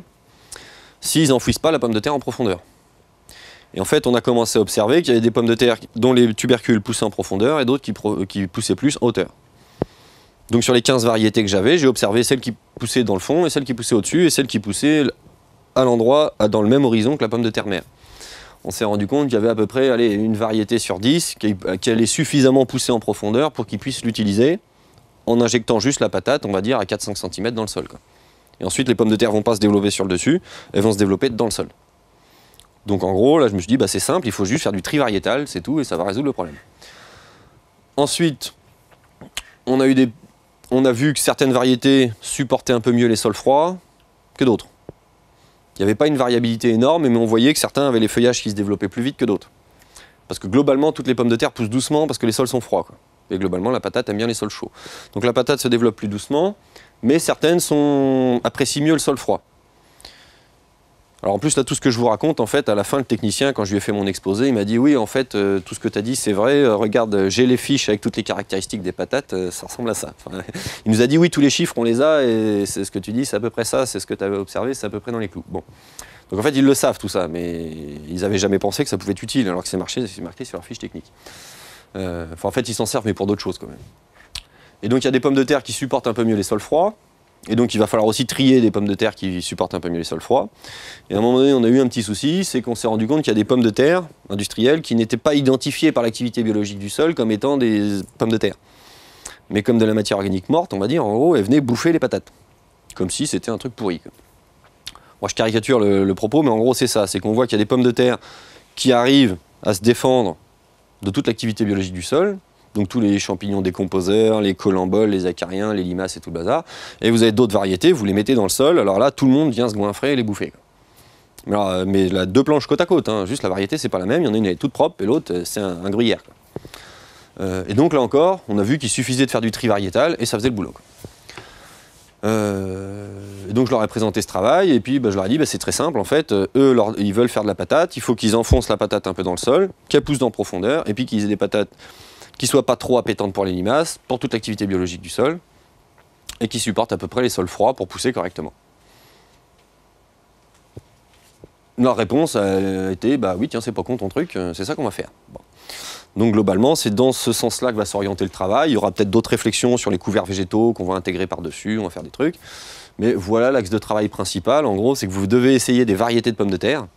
s'ils n'enfouissent pas la pomme de terre en profondeur. Et en fait, on a commencé à observer qu'il y avait des pommes de terre dont les tubercules poussaient en profondeur et d'autres qui, qui poussaient plus en hauteur. Donc sur les 15 variétés que j'avais, j'ai observé celles qui poussaient dans le fond et celles qui poussaient au-dessus et celles qui poussaient à l'endroit, dans le même horizon que la pomme de terre mère. On s'est rendu compte qu'il y avait à peu près une variété sur 10 qui, allait suffisamment pousser en profondeur pour qu'ils puissent l'utiliser en injectant juste la patate, on va dire, à 4-5 cm dans le sol. Et ensuite, les pommes de terre vont pas se développer sur le dessus, elles vont se développer dans le sol. Donc en gros, là, je me suis dit, bah, c'est simple, il faut juste faire du tri variétal, c'est tout, et ça va résoudre le problème. Ensuite, on a vu que certaines variétés supportaient un peu mieux les sols froids que d'autres. Il n'y avait pas une variabilité énorme, mais on voyait que certains avaient les feuillages qui se développaient plus vite que d'autres. Parce que globalement, toutes les pommes de terre poussent doucement parce que les sols sont froids. Et globalement, la patate aime bien les sols chauds. Donc la patate se développe plus doucement, mais certaines apprécient mieux le sol froid. Alors en plus, là, tout ce que je vous raconte, en fait, à la fin, le technicien, quand je lui ai fait mon exposé, il m'a dit Oui, en fait, euh, tout ce que tu as dit, c'est vrai. Euh, regarde, euh, j'ai les fiches avec toutes les caractéristiques des patates, ça ressemble à ça. Il nous a dit Oui, tous les chiffres, on les a, et c'est ce que tu dis, c'est à peu près ça, c'est ce que tu avais observé, c'est à peu près dans les clous. Bon. Donc en fait, ils le savent tout ça, mais ils n'avaient jamais pensé que ça pouvait être utile, alors que c'est marqué, marqué sur leur fiche technique. Enfin, en fait, ils s'en servent, mais pour d'autres choses quand même. Et donc il y a des pommes de terre qui supportent un peu mieux les sols froids. Et donc il va falloir aussi trier des pommes de terre qui supportent un peu mieux les sols froids. Et à un moment donné, on a eu un petit souci, c'est qu'on s'est rendu compte qu'il y a des pommes de terre industrielles qui n'étaient pas identifiées par l'activité biologique du sol comme étant des pommes de terre. Mais comme de la matière organique morte, on va dire, en gros, elles venaient bouffer les patates. Comme si c'était un truc pourri. Moi, je caricature le propos, mais en gros, c'est ça. C'est qu'on voit qu'il y a des pommes de terre qui arrivent à se défendre de toute l'activité biologique du sol, donc tous les champignons décomposeurs, les colamboles, les acariens, les limaces et tout le bazar. Et vous avez d'autres variétés, vous les mettez dans le sol, alors là, tout le monde vient se goinfrer et les bouffer. euh, mais là, deux planches côte à côte, hein, juste la variété, c'est pas la même. Il y en a une, elle est toute propre, et l'autre, euh, c'est un, gruyère. Euh, et donc là encore, on a vu qu'il suffisait de faire du tri variétal, et ça faisait le boulot. et donc je leur ai présenté ce travail et puis bah, je leur ai dit bah, c'est très simple en fait, eux ils veulent faire de la patate, il faut qu'ils enfoncent la patate un peu dans le sol, qu'elle pousse en profondeur et puis qu'ils aient des patates qui soient pas trop appétantes pour les limaces, pour toute l'activité biologique du sol et qui supportent à peu près les sols froids pour pousser correctement. Leur réponse a été bah oui tiens c'est pas con ton truc, euh, c'est ça qu'on va faire. Donc globalement, c'est dans ce sens-là que va s'orienter le travail. Il y aura peut-être d'autres réflexions sur les couverts végétaux qu'on va intégrer par-dessus, on va faire des trucs. Mais voilà l'axe de travail principal, en gros, c'est que vous devez essayer des variétés de pommes de terre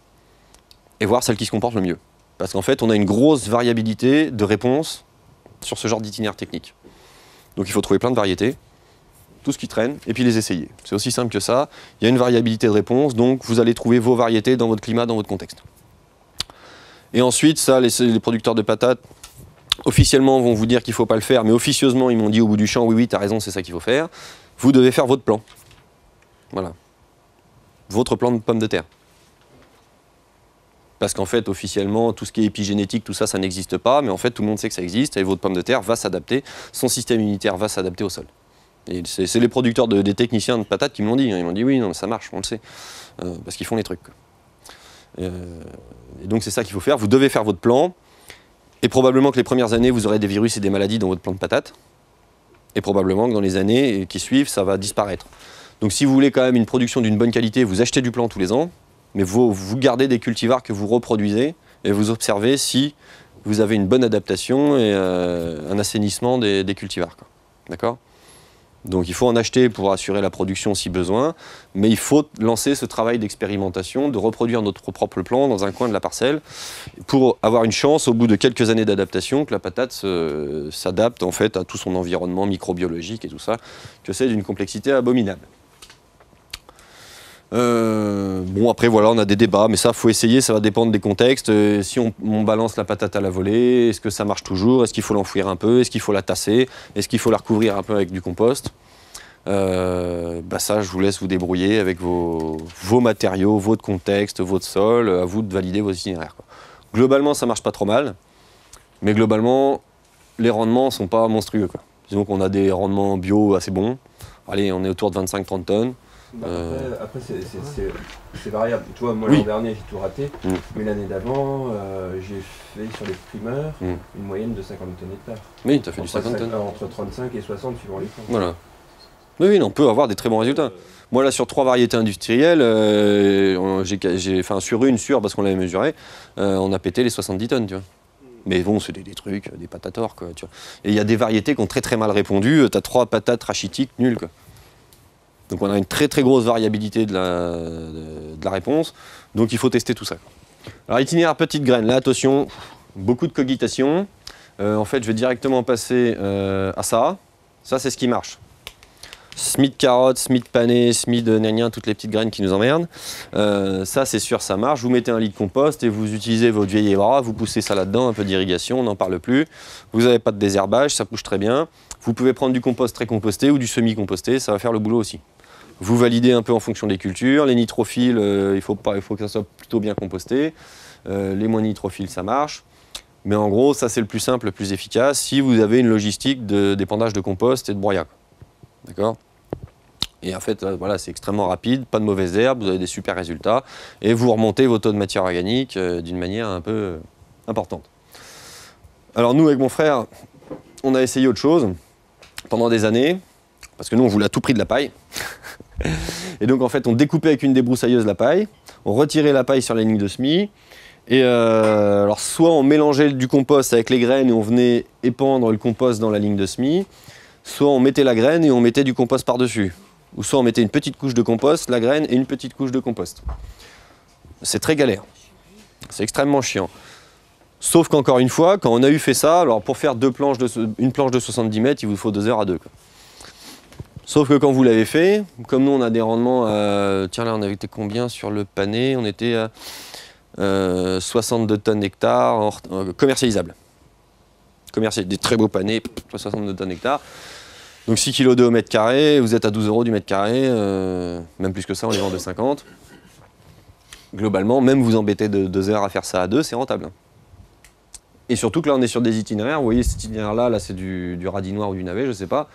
et voir celles qui se comportent le mieux. Parce qu'en fait, on a une grosse variabilité de réponse sur ce genre d'itinéraire technique. Donc il faut trouver plein de variétés, tout ce qui traîne, et puis les essayer. C'est aussi simple que ça. Il y a une variabilité de réponse, donc vous allez trouver vos variétés dans votre climat, dans votre contexte. Et ensuite, ça, les, producteurs de patates, officiellement, vont vous dire qu'il ne faut pas le faire, mais officieusement, ils m'ont dit au bout du champ, oui, oui, tu as raison, c'est ça qu'il faut faire. Vous devez faire votre plan. Voilà. Votre plan de pommes de terre. Parce qu'en fait, officiellement, tout ce qui est épigénétique, tout ça, ça n'existe pas, mais en fait, tout le monde sait que ça existe, et votre pomme de terre va s'adapter, son système immunitaire va s'adapter au sol. Et c'est les producteurs, de- des techniciens de patates qui me l'ont dit. hein. Ils m'ont dit, oui, non, ça marche, on le sait. Euh, parce qu'ils font les trucs. Euh, et donc, c'est ça qu'il faut faire. Vous devez faire votre plan. Et probablement que les premières années, vous aurez des virus et des maladies dans votre plan de patates. Et probablement que dans les années qui suivent, ça va disparaître. Donc si vous voulez quand même une production d'une bonne qualité, vous achetez du plan tous les ans, mais vous, gardez des cultivars que vous reproduisez et vous observez si vous avez une bonne adaptation et euh, un assainissement des, cultivars. D'accord? Donc il faut en acheter pour assurer la production si besoin, mais il faut lancer ce travail d'expérimentation, de reproduire notre propre plan dans un coin de la parcelle pour avoir une chance au bout de quelques années d'adaptation que la patate s'adapte en fait à tout son environnement microbiologique et tout ça, que c'est d'une complexité abominable. Euh, bon après voilà on a des débats mais ça faut essayer ça va dépendre des contextes. Euh, si on, balance la patate à la volée est-ce que ça marche toujours? Est-ce qu'il faut l'enfouir un peu? Est-ce qu'il faut la tasser? Est-ce qu'il faut la recouvrir un peu avec du compost? Euh, bah ça je vous laisse vous débrouiller avec vos, matériaux votre contexte votre sol. À vous de valider vos itinéraires globalement ça marche pas trop mal mais globalement les rendements sont pas monstrueux disons qu'on a des rendements bio assez bons. Allez on est autour de 25-30 tonnes Bah, Euh. Après, après, c'est- variable. Tu vois, moi Oui. l'an dernier j'ai tout raté, Mm. mais l'année d'avant euh, j'ai fait sur les primeurs Mm. une moyenne de 50 tonnes hectare. oui t'as fait du Entre 50 tonnes euh, Entre 35 et 60 suivant les temps. Voilà. Oui, oui, on peut avoir des très bons résultats. Moi, là, sur trois variétés industrielles, euh, j'ai, enfin, sur une, sûre, parce qu'on l'avait mesuré, euh, on a pété les 70 tonnes, tu vois. Mais bon, c'est des, des trucs, des patators, quoi, tu vois. Et il y a des variétés qui ont très très mal répondu. Tu as trois patates rachitiques nulles, quoi. Donc on a une très très grosse variabilité de la, réponse. Donc il faut tester tout ça. Alors itinéraire petite graine, là attention, beaucoup de cogitation. Euh, en fait, je vais directement passer euh, à ça. Ça, c'est ce qui marche. Smith carotte, Smith pané, Smith gna toutes les petites graines qui nous emmerdent. Euh, ça, c'est sûr, ça marche. Vous mettez un lit de compost et vous utilisez votre vieil bras, vous poussez ça là-dedans, un peu d'irrigation, on n'en parle plus. Vous n'avez pas de désherbage, ça pousse très bien. Vous pouvez prendre du compost très composté ou du semi-composté, ça va faire le boulot aussi. Vous validez un peu en fonction des cultures. Les nitrophiles, euh, il, faut pas, il faut que ça soit plutôt bien composté. Euh, les moins nitrophiles, ça marche. Mais en gros, ça c'est le plus simple, le plus efficace si vous avez une logistique de- d'épandage de compost et de broyat. D'accord? Et en fait, euh, voilà, c'est extrêmement rapide, pas de mauvaises herbes, vous avez des super résultats et vous remontez vos taux de matière organique d'une manière un peu importante. Alors nous, avec mon frère, on a essayé autre chose pendant des années Parce que nous, on voulait à tout prix de la paille. et donc, en fait, on découpait avec une débroussailleuse la paille, on retirait la paille sur la ligne de semis, et euh, alors, soit on mélangeait du compost avec les graines et on venait épandre le compost dans la ligne de semis, soit on mettait la graine et on mettait du compost par-dessus. Ou soit on mettait une petite couche de compost, la graine et une petite couche de compost. C'est très galère. C'est extrêmement chiant. Sauf qu'encore une fois, quand on a eu fait ça, alors pour faire deux planches de, une planche de 70 mètres, il vous faut deux heures à deux. Sauf que quand vous l'avez fait, comme nous on a des rendements, à- tiens là on avait été combien sur le pané? On était à euh, 62 tonnes hectares en euh, commercialisables. Commercial, des très beaux pff, 62 tonnes hectares. Donc 6 kg au mètre carré, vous êtes à 12 euros du mètre carré, euh, même plus que ça, on les vend de 50. Globalement, même vous embêtez de 2 heures à faire ça à deux, c'est rentable. Et surtout que là, on est sur des itinéraires. Vous voyez, cet itinéraire-là, là, c'est du, du radis noir ou du navet, je sais pas.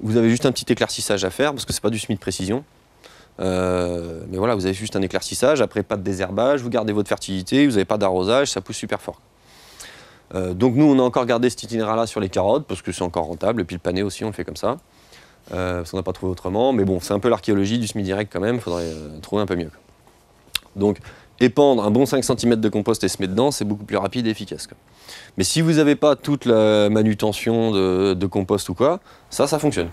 Vous avez juste un petit éclaircissage à faire parce que c'est pas du SMIC précision. Euh, mais voilà, vous avez juste un éclaircissage. Après, pas de désherbage, vous gardez votre fertilité, vous n'avez pas d'arrosage, ça pousse super fort. Euh, donc nous, on a encore gardé cet itinéraire-là sur les carottes parce que c'est encore rentable. Et puis le pané aussi, on le fait comme ça. Euh, parce qu'on n'a pas trouvé autrement. Mais bon, c'est un peu l'archéologie du semi-direct quand même. Il faudrait euh, trouver un peu mieux. Donc, épandre un bon 5 cm de compost et se mettre dedans, c'est beaucoup plus rapide et efficace. quoi. Mais si vous n'avez pas toute la manutention de, de compost ou quoi, ça, ça fonctionne.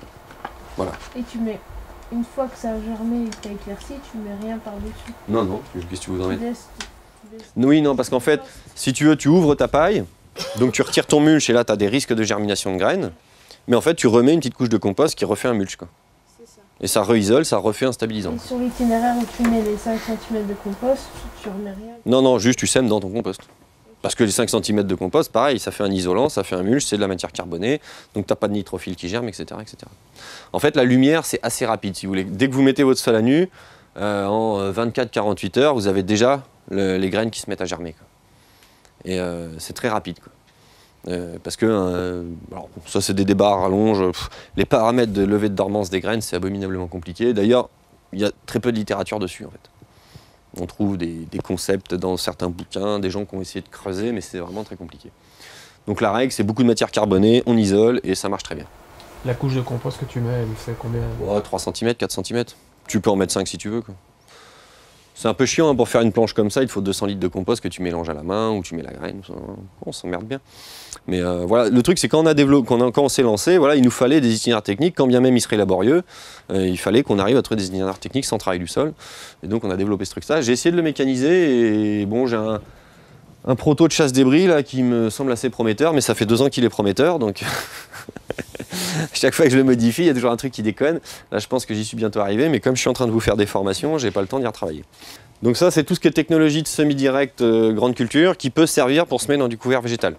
Et tu mets, une fois que ça a germé et que t'as éclairci, tu mets rien par-dessus? Non, non, qu'est-ce que tu Tu tu laisses- Oui, non, parce qu'en fait, si tu veux, tu ouvres ta paille, donc tu retires ton mulch et là, tu as des risques de germination de graines. Mais en fait, tu remets une petite couche de compost qui refait un mulch. Quoi. Et ça réisole, ça refait un stabilisant. Et sur l'itinéraire où tu mets les 5 cm de compost, tu remets rien. Non, non, juste tu sèmes dans ton compost. Parce que les 5 cm de compost, pareil, ça fait un isolant, ça fait un mulch, c'est de la matière carbonée, donc tu n'as pas de nitrophile qui germe, etc., etc. En fait, la lumière, c'est assez rapide, si vous voulez. Dès que vous mettez votre sol à nu, euh, en 24-48 heures, vous avez déjà le- les graines qui se mettent à germer. quoi. Et euh, c'est très rapide. quoi. Euh, parce que, euh, alors, ça c'est des débats à rallonge, Pff, les paramètres de levée de dormance des graines, c'est abominablement compliqué. D'ailleurs, il y a très peu de littérature dessus, en fait. On trouve des, des concepts dans certains bouquins, des gens qui ont essayé de creuser, mais c'est vraiment très compliqué. Donc la règle, c'est beaucoup de matière carbonée, on isole et ça marche très bien. La couche de compost que tu mets, elle fait combien? Ouais, 3 cm, 4 cm. Tu peux en mettre 5 si tu veux. quoi. C'est un peu chiant hein, pour faire une planche comme ça, il faut 200 litres de compost que tu mélanges à la main ou tu mets la graine. On s'emmerde bien. Mais euh, voilà, le truc c'est quand on a développé, quand on s'est lancé, voilà, il nous fallait des itinéraires techniques, quand bien même ils seraient laborieux, euh, il fallait qu'on arrive à trouver des itinéraires techniques sans travail du sol. Et donc on a développé ce truc-là. J'ai essayé de le mécaniser et bon, j'ai un, un proto de chasse débris là qui me semble assez prometteur, mais ça fait deux ans qu'il est prometteur, donc chaque fois que je le modifie, il y a toujours un truc qui déconne. Là, je pense que j'y suis bientôt arrivé, mais comme je suis en train de vous faire des formations, j'ai pas le temps d'y retravailler. Donc ça, c'est tout ce qui est technologie de semi-direct euh, grande culture qui peut servir pour semer dans du couvert végétal,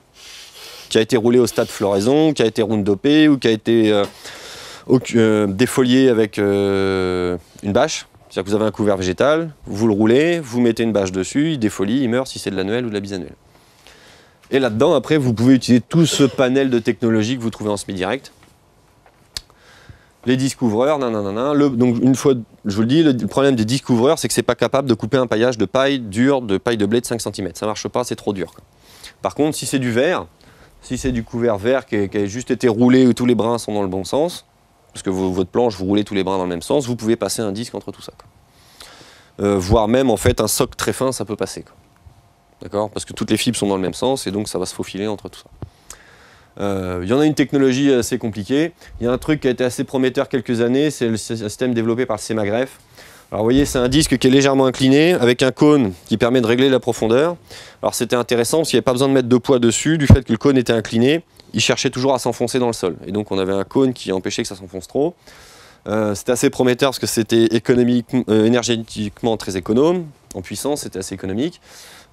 qui a été roulé au stade floraison, qui a été roundopé ou qui a été euh, euh, défolié avec une bâche. C'est-à-dire que vous avez un couvert végétal, vous le roulez, vous mettez une bâche dessus, il défolie, il meurt si c'est de l'annuel ou de la bisannuelle. Et là-dedans, après, vous pouvez utiliser tout ce panel de technologies que vous trouvez en semi-direct les disques ouvreurs, nanana. Donc une fois, je vous le dis, le, problème des disques ouvreurs, c'est que c'est pas capable de couper un paillage de paille dure, de paille de blé de 5 cm. Ça marche pas, c'est trop dur. Par contre, si c'est du verre, si c'est du couvert vert qui, a- juste été roulé où tous les brins sont dans le bon sens, parce que vo- votre planche, vous roulez tous les brins dans le même sens, vous pouvez passer un disque entre tout ça. Euh, voire même en fait un soc très fin, ça peut passer. D'accord? Parce que toutes les fibres sont dans le même sens et donc ça va se faufiler entre tout ça. Euh, Il y en a une technologie assez compliquée. Il y a un truc qui a été assez prometteur quelques années, c'est le sy- système développé par le Sémagreffe. Alors vous voyez, c'est un disque qui est légèrement incliné, avec un cône qui permet de régler la profondeur. Alors c'était intéressant parce qu'il n'y avait pas besoin de mettre de poids dessus, du fait que le cône était incliné, il cherchait toujours à s'enfoncer dans le sol. Et donc on avait un cône qui empêchait que ça s'enfonce trop. Euh, c'était assez prometteur parce que c'était économique, euh, énergétiquement très économe, en puissance, c'était assez économique.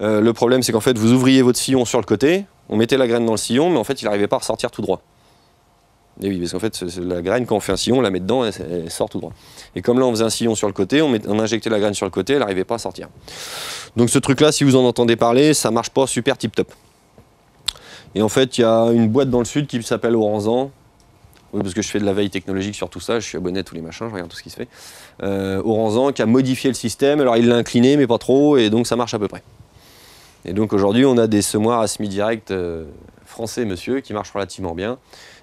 Euh, le problème, c'est qu'en fait, vous ouvriez votre sillon sur le côté, on mettait la graine dans le sillon, mais en fait, il n'arrivait pas à ressortir tout droit. Et oui, parce qu'en fait, la graine, quand on fait un sillon, on la met dedans, elle, elle sort tout droit. Et comme là, on faisait un sillon sur le côté, on, injectait la graine sur le côté, elle n'arrivait pas à sortir. Donc ce truc-là, si vous en entendez parler, ça marche pas super tip-top. Et en fait, il y a une boîte dans le sud qui s'appelle Oranzan. Parce que je fais de la veille technologique sur tout ça, je suis abonné à tous les machins, je regarde tout ce qui se fait. Euh, Oranzan qui a modifié le système, alors il l'a incliné, mais pas trop, et donc ça marche à peu près. Et donc aujourd'hui, on a des semoirs à semi-direct euh, français, monsieur, qui marchent relativement bien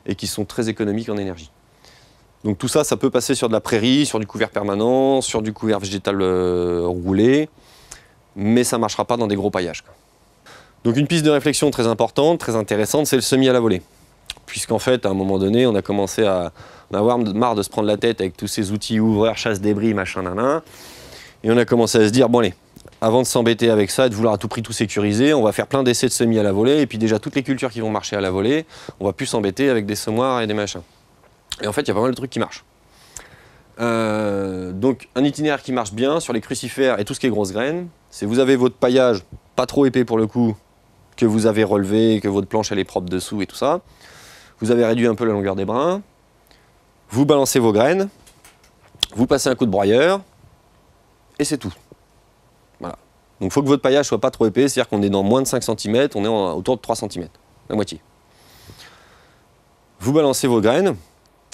et qui sont très économiques en énergie. Donc tout ça, ça peut passer sur de la prairie, sur du couvert permanent, sur du couvert végétal euh, roulé, mais ça ne marchera pas dans des gros paillages. Donc une piste de réflexion très importante, très intéressante, c'est le semis à la volée. Puisqu'en fait, à un moment donné, on a commencé à avoir marre de se prendre la tête avec tous ces outils ouvreurs, chasse débris, machin, nanan. Et on a commencé à se dire, bon allez, avant de s'embêter avec ça et de vouloir à tout prix tout sécuriser, on va faire plein d'essais de semis à la volée. Et puis déjà, toutes les cultures qui vont marcher à la volée, on va plus s'embêter avec des semoirs et des machins. Et en fait, il y a pas mal de trucs qui marchent. Euh, donc, un itinéraire qui marche bien sur les crucifères et tout ce qui est grosses graines, c'est vous avez votre paillage pas trop épais pour le coup, que vous avez relevé, que votre planche elle est propre dessous et tout ça. Vous avez réduit un peu la longueur des brins. Vous balancez vos graines. Vous passez un coup de broyeur. Et c'est tout. Donc il faut que votre paillage soit pas trop épais, c'est-à-dire qu'on est dans moins de 5 cm, on est en- autour de 3 cm, la moitié. Vous balancez vos graines.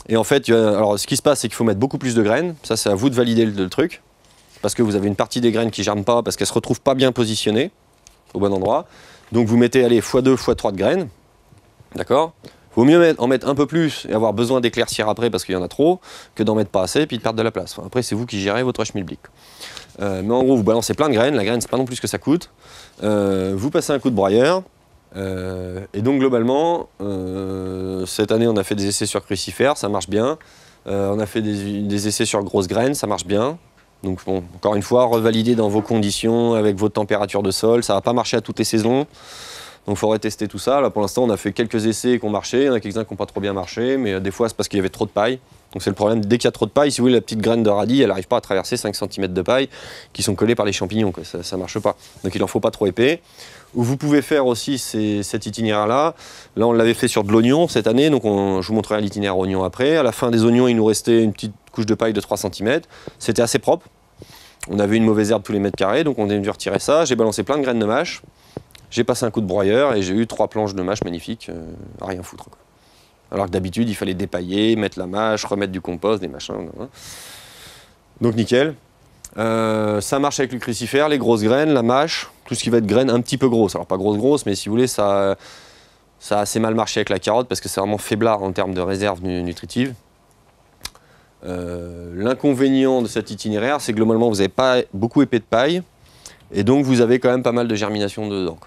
Et en fait, alors, ce qui se passe, c'est qu'il faut mettre beaucoup plus de graines. Ça, c'est à vous de valider le, truc. Parce que vous avez une partie des graines qui ne germent pas, parce qu'elles ne se retrouvent pas bien positionnées au bon endroit. Donc vous mettez, allez, x2, x3 de graines. D'accord? Vaut mieux en mettre un peu plus et avoir besoin d'éclaircir après parce qu'il y en a trop, que d'en mettre pas assez et puis de perdre de la place. Après, c'est vous qui gérez votre schmilblick. Euh, mais en gros, vous balancez plein de graines. La graine, c'est pas non plus que ça coûte. Euh, vous passez un coup de broyeur. Euh, et donc, globalement, cette année, on a fait des essais sur crucifères, ça marche bien. On a fait des, essais sur grosses graines, ça marche bien. Donc, bon, encore une fois, revalider dans vos conditions, avec votre température de sol. Ça va pas marcher à toutes les saisons. Donc il faudrait tester tout ça. Là pour l'instant on a fait quelques essais qui ont marché, il y en a quelques-uns qui n'ont pas trop bien marché, mais euh, des fois c'est parce qu'il y avait trop de paille. Donc c'est le problème, dès qu'il y a trop de paille, si vous voulez la petite graine de radis, elle n'arrive pas à traverser 5 cm de paille qui sont collés par les champignons, ça ne marche pas. Donc il en faut pas trop épais. Ou vous pouvez faire aussi cet itinéraire-là. Là on l'avait fait sur de l'oignon cette année, donc on- je vous montrerai l'itinéraire oignon après. À la fin des oignons il nous restait une petite couche de paille de 3 cm. C'était assez propre. On avait une mauvaise herbe tous les mètres carrés, donc on a dû retirer ça. J'ai balancé plein de graines de mâche. J'ai passé un coup de broyeur et j'ai eu trois planches de mâche magnifiques, euh, à rien foutre. Alors que d'habitude, il fallait dépailler, mettre la mâche, remettre du compost, des machins. Donc nickel. Euh, ça marche avec le crucifère, les grosses graines, la mâche, tout ce qui va être graines un petit peu grosses. Alors pas grosses grosses, mais si vous voulez, ça, ça a assez mal marché avec la carotte parce que c'est vraiment faiblard en termes de réserve nu- nutritive. Euh, L'inconvénient de cet itinéraire, c'est que globalement, vous n'avez pas beaucoup épais de paille et donc vous avez quand même pas mal de germination dedans.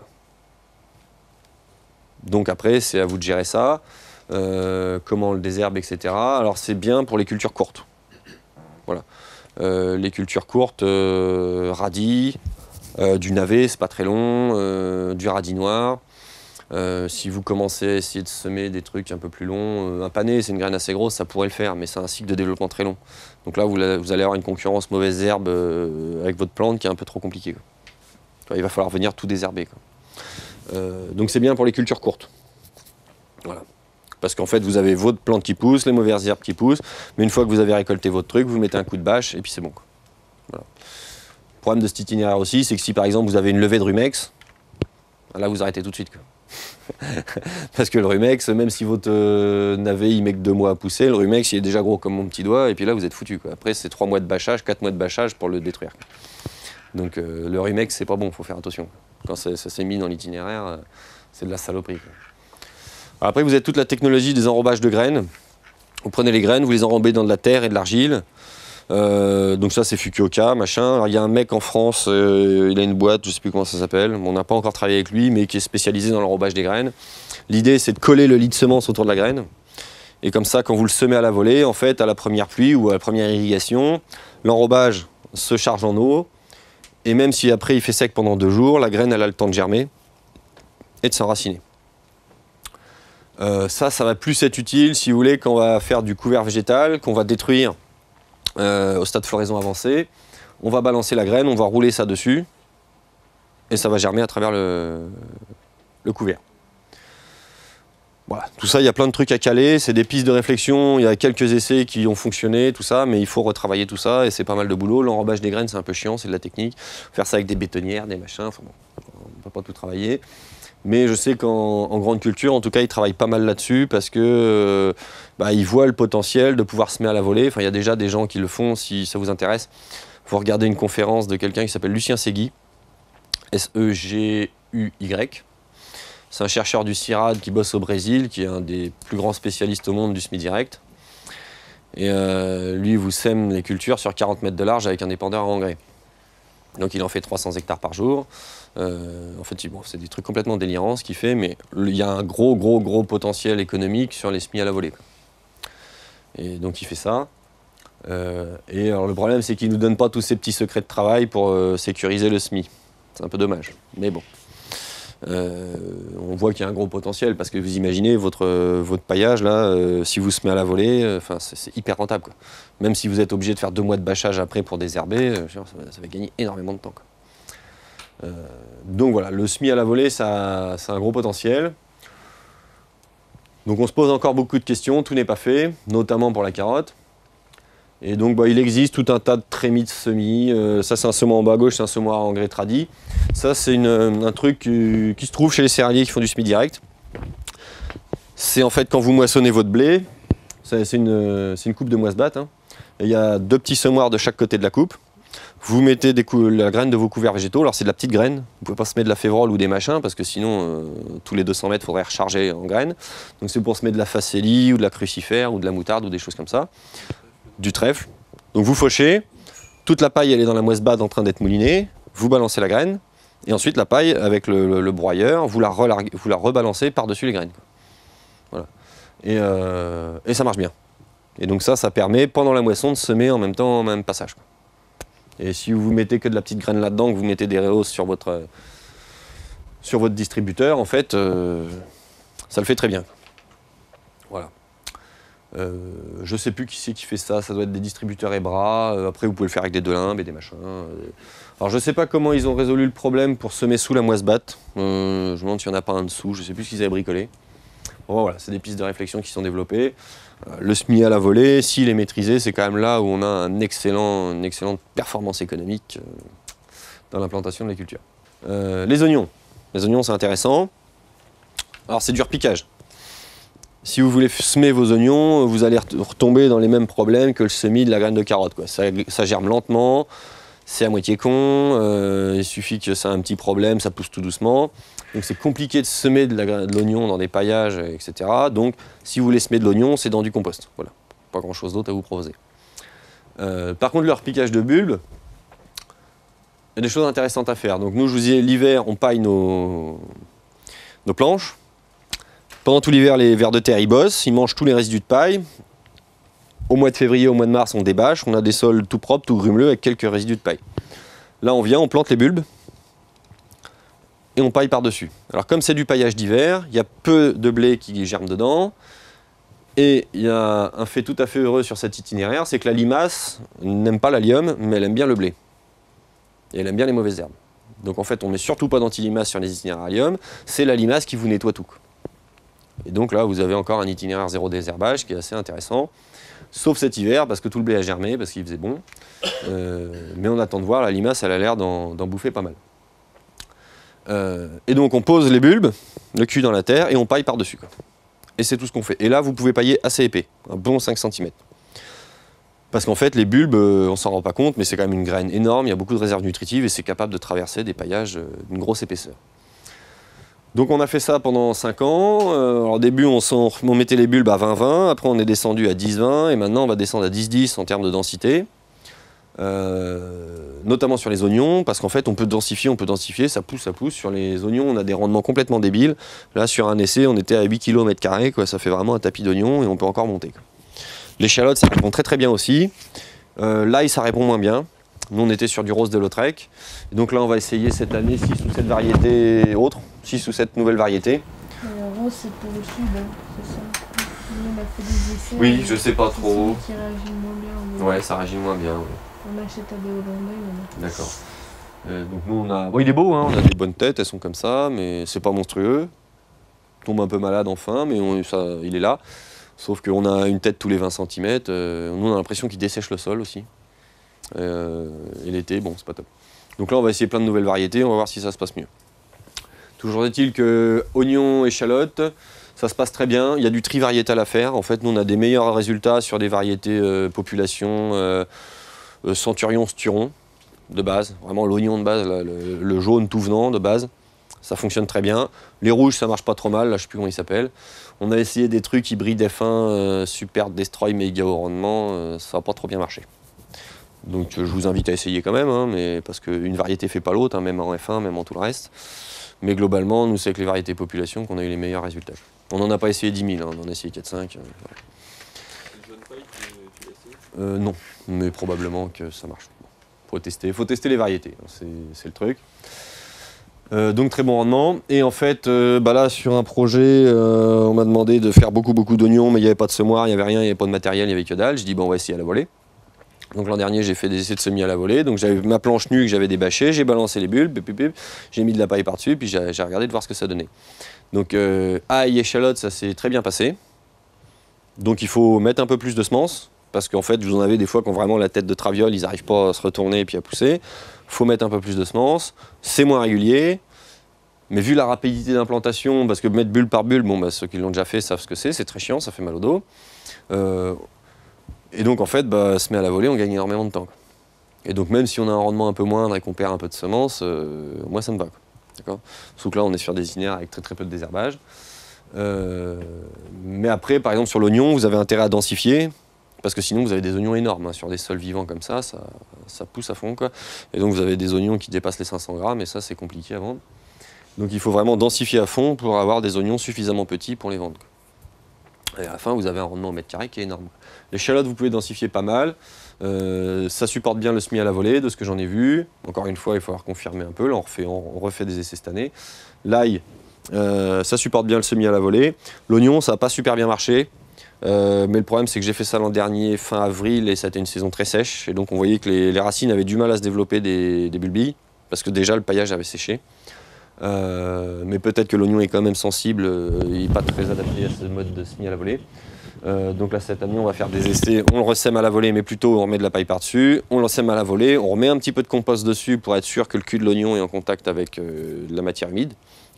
Donc après, c'est à vous de gérer ça, euh, comment on le désherbe, etc. Alors c'est bien pour les cultures courtes. Voilà. Euh, les cultures courtes, euh, radis, du navet, c'est pas très long, du radis noir. Si vous commencez à essayer de semer des trucs un peu plus longs, un pané, c'est une graine assez grosse, ça pourrait le faire, mais c'est un cycle de développement très long. Donc là, vous, allez avoir une concurrence mauvaise herbe avec votre plante qui est un peu trop compliquée. Il va falloir venir tout désherber. Euh, donc c'est bien pour les cultures courtes. Voilà. Parce qu'en fait, vous avez votre plante qui pousse, les mauvaises herbes qui poussent, mais une fois que vous avez récolté votre truc, vous mettez un coup de bâche et puis c'est bon. Voilà. Le problème de cet itinéraire aussi, c'est que si par exemple vous avez une levée de rumex, là vous arrêtez tout de suite. Parce que le rumex, même si votre euh, navet il met que deux mois à pousser, le rumex il est déjà gros comme mon petit doigt, et puis là vous êtes foutu. Après c'est trois mois de bâchage, quatre mois de bâchage pour le détruire. Donc euh, le rumex c'est pas bon, faut faire attention. Quand ça, s'est mis dans l'itinéraire, euh, c'est de la saloperie. Après vous avez toute la technologie des enrobages de graines. Vous prenez les graines, vous les enrobez dans de la terre et de l'argile. Euh, donc ça c'est Fukuoka, machin. Il y a un mec en France, euh, il a une boîte, je sais plus comment ça s'appelle. On n'a pas encore travaillé avec lui, mais qui est spécialisé dans l'enrobage des graines. L'idée c'est de coller le lit de semence autour de la graine. Et comme ça, quand vous le semez à la volée, en fait, à la première pluie ou à la première irrigation, l'enrobage se charge en eau. Et même si après il fait sec pendant deux jours, la graine a le temps de germer et de s'enraciner. Euh, ça, ça va plus être utile si vous voulez quand on va faire du couvert végétal, qu'on va détruire euh, au stade de floraison avancé. On va balancer la graine, on va rouler ça dessus et ça va germer à travers le couvert. Voilà, tout ça, il y a plein de trucs à caler, c'est des pistes de réflexion, il y a quelques essais qui ont fonctionné, tout ça, mais il faut retravailler tout ça et c'est pas mal de boulot. L'enrobage des graines, c'est un peu chiant, c'est de la technique. Faire ça avec des bétonnières, des machins, on ne peut pas tout travailler. Mais je sais qu'en en grande culture, en tout cas, ils travaillent pas mal là-dessus parce que euh, bah, voient le potentiel de pouvoir se mettre à la volée. Il y a déjà des gens qui le font si ça vous intéresse. Vous regardez une conférence de quelqu'un qui s'appelle Lucien Segui, S-E-G-U-Y. C'est un chercheur du CIRAD qui bosse au Brésil, qui est un des plus grands spécialistes au monde du semi-direct. Et euh, lui, vous sème les cultures sur 40 mètres de large avec un épandeur à engrais. Donc il en fait 300 hectares par jour. Euh, en fait, c'est des trucs complètement délirants ce qu'il fait, mais il y a un gros, gros, gros potentiel économique sur les semis à la volée. Et donc il fait ça. Euh, et alors le problème, c'est qu'il ne nous donne pas tous ces petits secrets de travail pour sécuriser le SMI. C'est un peu dommage. Mais bon. Euh, on voit qu'il y a un gros potentiel parce que vous imaginez votre, paillage là, euh, si vous semez à la volée, euh, c'est hyper rentable. Même si vous êtes obligé de faire deux mois de bâchage après pour désherber, ça, va- gagner énormément de temps. donc voilà, le SMI à la volée, ça, ça a un gros potentiel. Donc on se pose encore beaucoup de questions, tout n'est pas fait, notamment pour la carotte. Et donc bah, il existe tout un tas de trémies de semis. Euh, ça c'est un semoir en bas à gauche, c'est un semoir à engrais tradi. Ça c'est une- un truc qui, qui se trouve chez les céréaliers qui font du semis direct. C'est en fait quand vous moissonnez votre blé, c'est une, coupe de moisse-batte. hein. Et Il y a deux petits semoirs de chaque côté de la coupe. Vous mettez la graine de vos couverts végétaux. Alors c'est de la petite graine. Vous pouvez pas semer de la févrole ou des machins parce que sinon euh, tous les 200 mètres il faudrait recharger en graines. Donc c'est pour semer de la facélie ou de la crucifère ou de la moutarde ou des choses comme ça. Du trèfle. Donc vous fauchez. Toute la paille elle est dans la moisse batte en train d'être moulinée. Vous balancez la graine. Et ensuite la paille avec le, broyeur, vous la, rebalancez par-dessus les graines. Voilà. Et, euh, et ça marche bien. Et donc ça, ça permet pendant la moisson de semer en même temps, en même passage. Et si vous mettez que de la petite graine là-dedans, que vous mettez des réhausses sur votre, sur votre distributeur, en fait, euh, ça le fait très bien. Voilà. Euh, je sais plus qui c'est qui fait ça, ça doit être des distributeurs et bras. Euh, après, vous pouvez le faire avec des delimbes et des machins. Euh, Alors, je sais pas comment ils ont résolu le problème pour semer sous la moisse batte. Euh, je me demande s'il n'y en a pas un dessous, je sais plus ce qu'ils avaient bricolé. Bon, voilà, c'est des pistes de réflexion qui sont développées. Le SMI à la volée, s'il est maîtrisé, c'est quand même là où on a une excellente performance économique dans l'implantation de la culture. Les oignons. Les oignons, c'est intéressant. Alors, c'est du repiquage. Si vous voulez semer vos oignons, vous allez ret- retomber dans les mêmes problèmes que le semis de la graine de carotte. Ça, germe lentement, c'est à moitié con, euh, il suffit que ça ait un petit problème, ça pousse tout doucement. Donc c'est compliqué de semer de l'oignon dans des paillages, etc. Donc si vous voulez semer de l'oignon, c'est dans du compost. Voilà, pas grand chose d'autre à vous proposer. Euh, par contre, le repiquage de bulbes, il y a des choses intéressantes à faire. Donc nous, je vous disais, l'hiver, on paille nos planches. Pendant tout l'hiver, les vers de terre, ils bossent, ils mangent tous les résidus de paille. Au mois de février, au mois de mars, on débâche, on a des sols tout propres, tout grumeleux, avec quelques résidus de paille. Là, on vient, on plante les bulbes et on paille par-dessus. Alors, comme c'est du paillage d'hiver, il y a peu de blé qui germe dedans. Et il y a un fait tout à fait heureux sur cet itinéraire, c'est que la limace n'aime pas l'allium, mais elle aime bien le blé. Et elle aime bien les mauvaises herbes. Donc en fait, on met surtout pas d'anti-limace sur les itinéraires allium, c'est la limace qui vous nettoie tout. Et donc là, vous avez encore un itinéraire zéro désherbage qui est assez intéressant. Sauf cet hiver, parce que tout le blé a germé, parce qu'il faisait bon. Euh, mais on attend de voir, la limace, elle a l'air d'en bouffer pas mal. Euh, et donc on pose les bulbes, le cul dans la terre, et on paille par-dessus. Et c'est tout ce qu'on fait. Et là, vous pouvez pailler assez épais, un bon 5 cm. Parce qu'en fait, les bulbes, euh, on s'en rend pas compte, mais c'est quand même une graine énorme, il y a beaucoup de réserves nutritives et c'est capable de traverser des paillages d'une grosse épaisseur. Donc on a fait ça pendant 5 ans. Euh, alors, au début, on, mettait les bulbes à 20-20, après on est descendu à 10-20, et maintenant on va descendre à 10-10 en termes de densité. Euh, notamment sur les oignons, parce qu'en fait on peut densifier, on peut densifier, ça pousse, ça pousse. Sur les oignons, on a des rendements complètement débiles. Là, sur un essai, on était à 8 km mètre carré, quoi. ça fait vraiment un tapis d'oignons et on peut encore monter. L'échalote, ça répond très très bien aussi. Euh, L'ail, ça répond moins bien. Nous, on était sur du rose de Lautrec. Et donc là, on va essayer cette année 6 ou 7 variétés autres, 6 ou 7 nouvelles variétés. Et le rose, c'est pour le sud, hein, c'est ça. Nous, on a fait des essais. Oui, avec je sais pas trop. qui réagissent moins bien. Ouais, ça réagit moins bien. On achète à des Hollandais. mais D'accord. Euh, donc nous on a. Bon il est beau, hein, on a des bonnes têtes, elles sont comme ça, mais c'est pas monstrueux. Tombe un peu malade enfin, mais on- ça, il est là. Sauf qu'on a une tête tous les 20 cm. nous on a l'impression qu'il dessèche le sol aussi. Euh, et l'été, bon, c'est pas top. Donc là on va essayer plein de nouvelles variétés, on va voir si ça se passe mieux. Toujours est-il que oignons, échalotes, ça se passe très bien. Il y a du tri variétal à faire. En fait, nous on a des meilleurs résultats sur des variétés euh, population euh, centurion, sturon de base, vraiment l'oignon de base, le, jaune tout venant de base. ça fonctionne très bien. Les rouges, ça marche pas trop mal, là je sais plus comment ils s'appellent. On a essayé des trucs hybrides F1, euh, super destroy, méga haut rendement, ça n'a pas trop bien marché. Donc je vous invite à essayer quand même, hein, mais parce qu'une variété fait pas l'autre, hein, même en F1, même en tout le reste. Mais globalement, nous c'est avec les variétés population qu'on a eu les meilleurs résultats. On n'en a pas essayé 10 000, hein, on en a essayé 4-5. euh, Euh, non, mais probablement que ça marche. Tester, faut tester les variétés, c'est le truc. Euh, donc très bon rendement. Et en fait, euh, bah là sur un projet, on m'a demandé de faire beaucoup beaucoup d'oignons, mais il n'y avait pas de semoir, il n'y avait rien, il n'y avait pas de matériel, il n'y avait que dalle. Je dis bon on va essayer à la volée. Donc l'an dernier j'ai fait des essais de semis à la volée. Donc j'avais ma planche nue que j'avais débâchée, j'ai balancé les bulbes, j'ai mis de la paille par-dessus, puis j'ai regardé de voir ce que ça donnait. Donc euh, ail, ça s'est très bien passé. Donc il faut mettre un peu plus de semences, parce qu'en fait, vous en avez des fois quand vraiment la tête de traviole, ils n'arrivent pas à se retourner et puis à pousser. faut mettre un peu plus de semences. C'est moins régulier. Mais vu la rapidité d'implantation, parce que mettre bulle par bulle, bon, bah, ceux qui l'ont déjà fait savent ce que c'est, c'est très chiant, ça fait mal au dos. Euh, et donc en fait, bah, se met à la volée, on gagne énormément de temps. Et donc même si on a un rendement un peu moindre et qu'on perd un peu de semences, euh, moi ça me va. D'accord? Sauf que là, on est sur des itinéraires avec très très peu de désherbage. Euh, mais après, par exemple, sur l'oignon, vous avez intérêt à densifier, parce que sinon vous avez des oignons énormes. hein. Sur des sols vivants comme ça, ça, pousse à fond. Quoi. Et donc vous avez des oignons qui dépassent les 500 grammes, et ça, c'est compliqué à vendre. Donc il faut vraiment densifier à fond pour avoir des oignons suffisamment petits pour les vendre. Et à la fin, vous avez un rendement au mètre carré qui est énorme. L'échalote, vous pouvez densifier pas mal. Euh, ça supporte bien le semis à la volée, de ce que j'en ai vu. Encore une fois, il faut avoir confirmer un peu. Là, on refait, des essais cette année. L'ail, euh, ça supporte bien le semis à la volée. L'oignon, ça n'a pas super bien marché. Euh, mais le problème, c'est que j'ai fait ça l'an dernier, fin avril, et ça a été une saison très sèche. Et donc, on voyait que les, les racines avaient du mal à se développer des, bulbilles, parce que déjà, le paillage avait séché. Mais peut-être que l'oignon est quand même sensible, il n'est pas très adapté à ce mode de semis à la volée. Euh, donc là, cette année, on va faire des essais. On le ressème à la volée, mais plutôt on remet de la paille par-dessus. On le sème à la volée, on remet un petit peu de compost dessus pour être sûr que le cul de l'oignon est en contact avec euh, de la matière humide.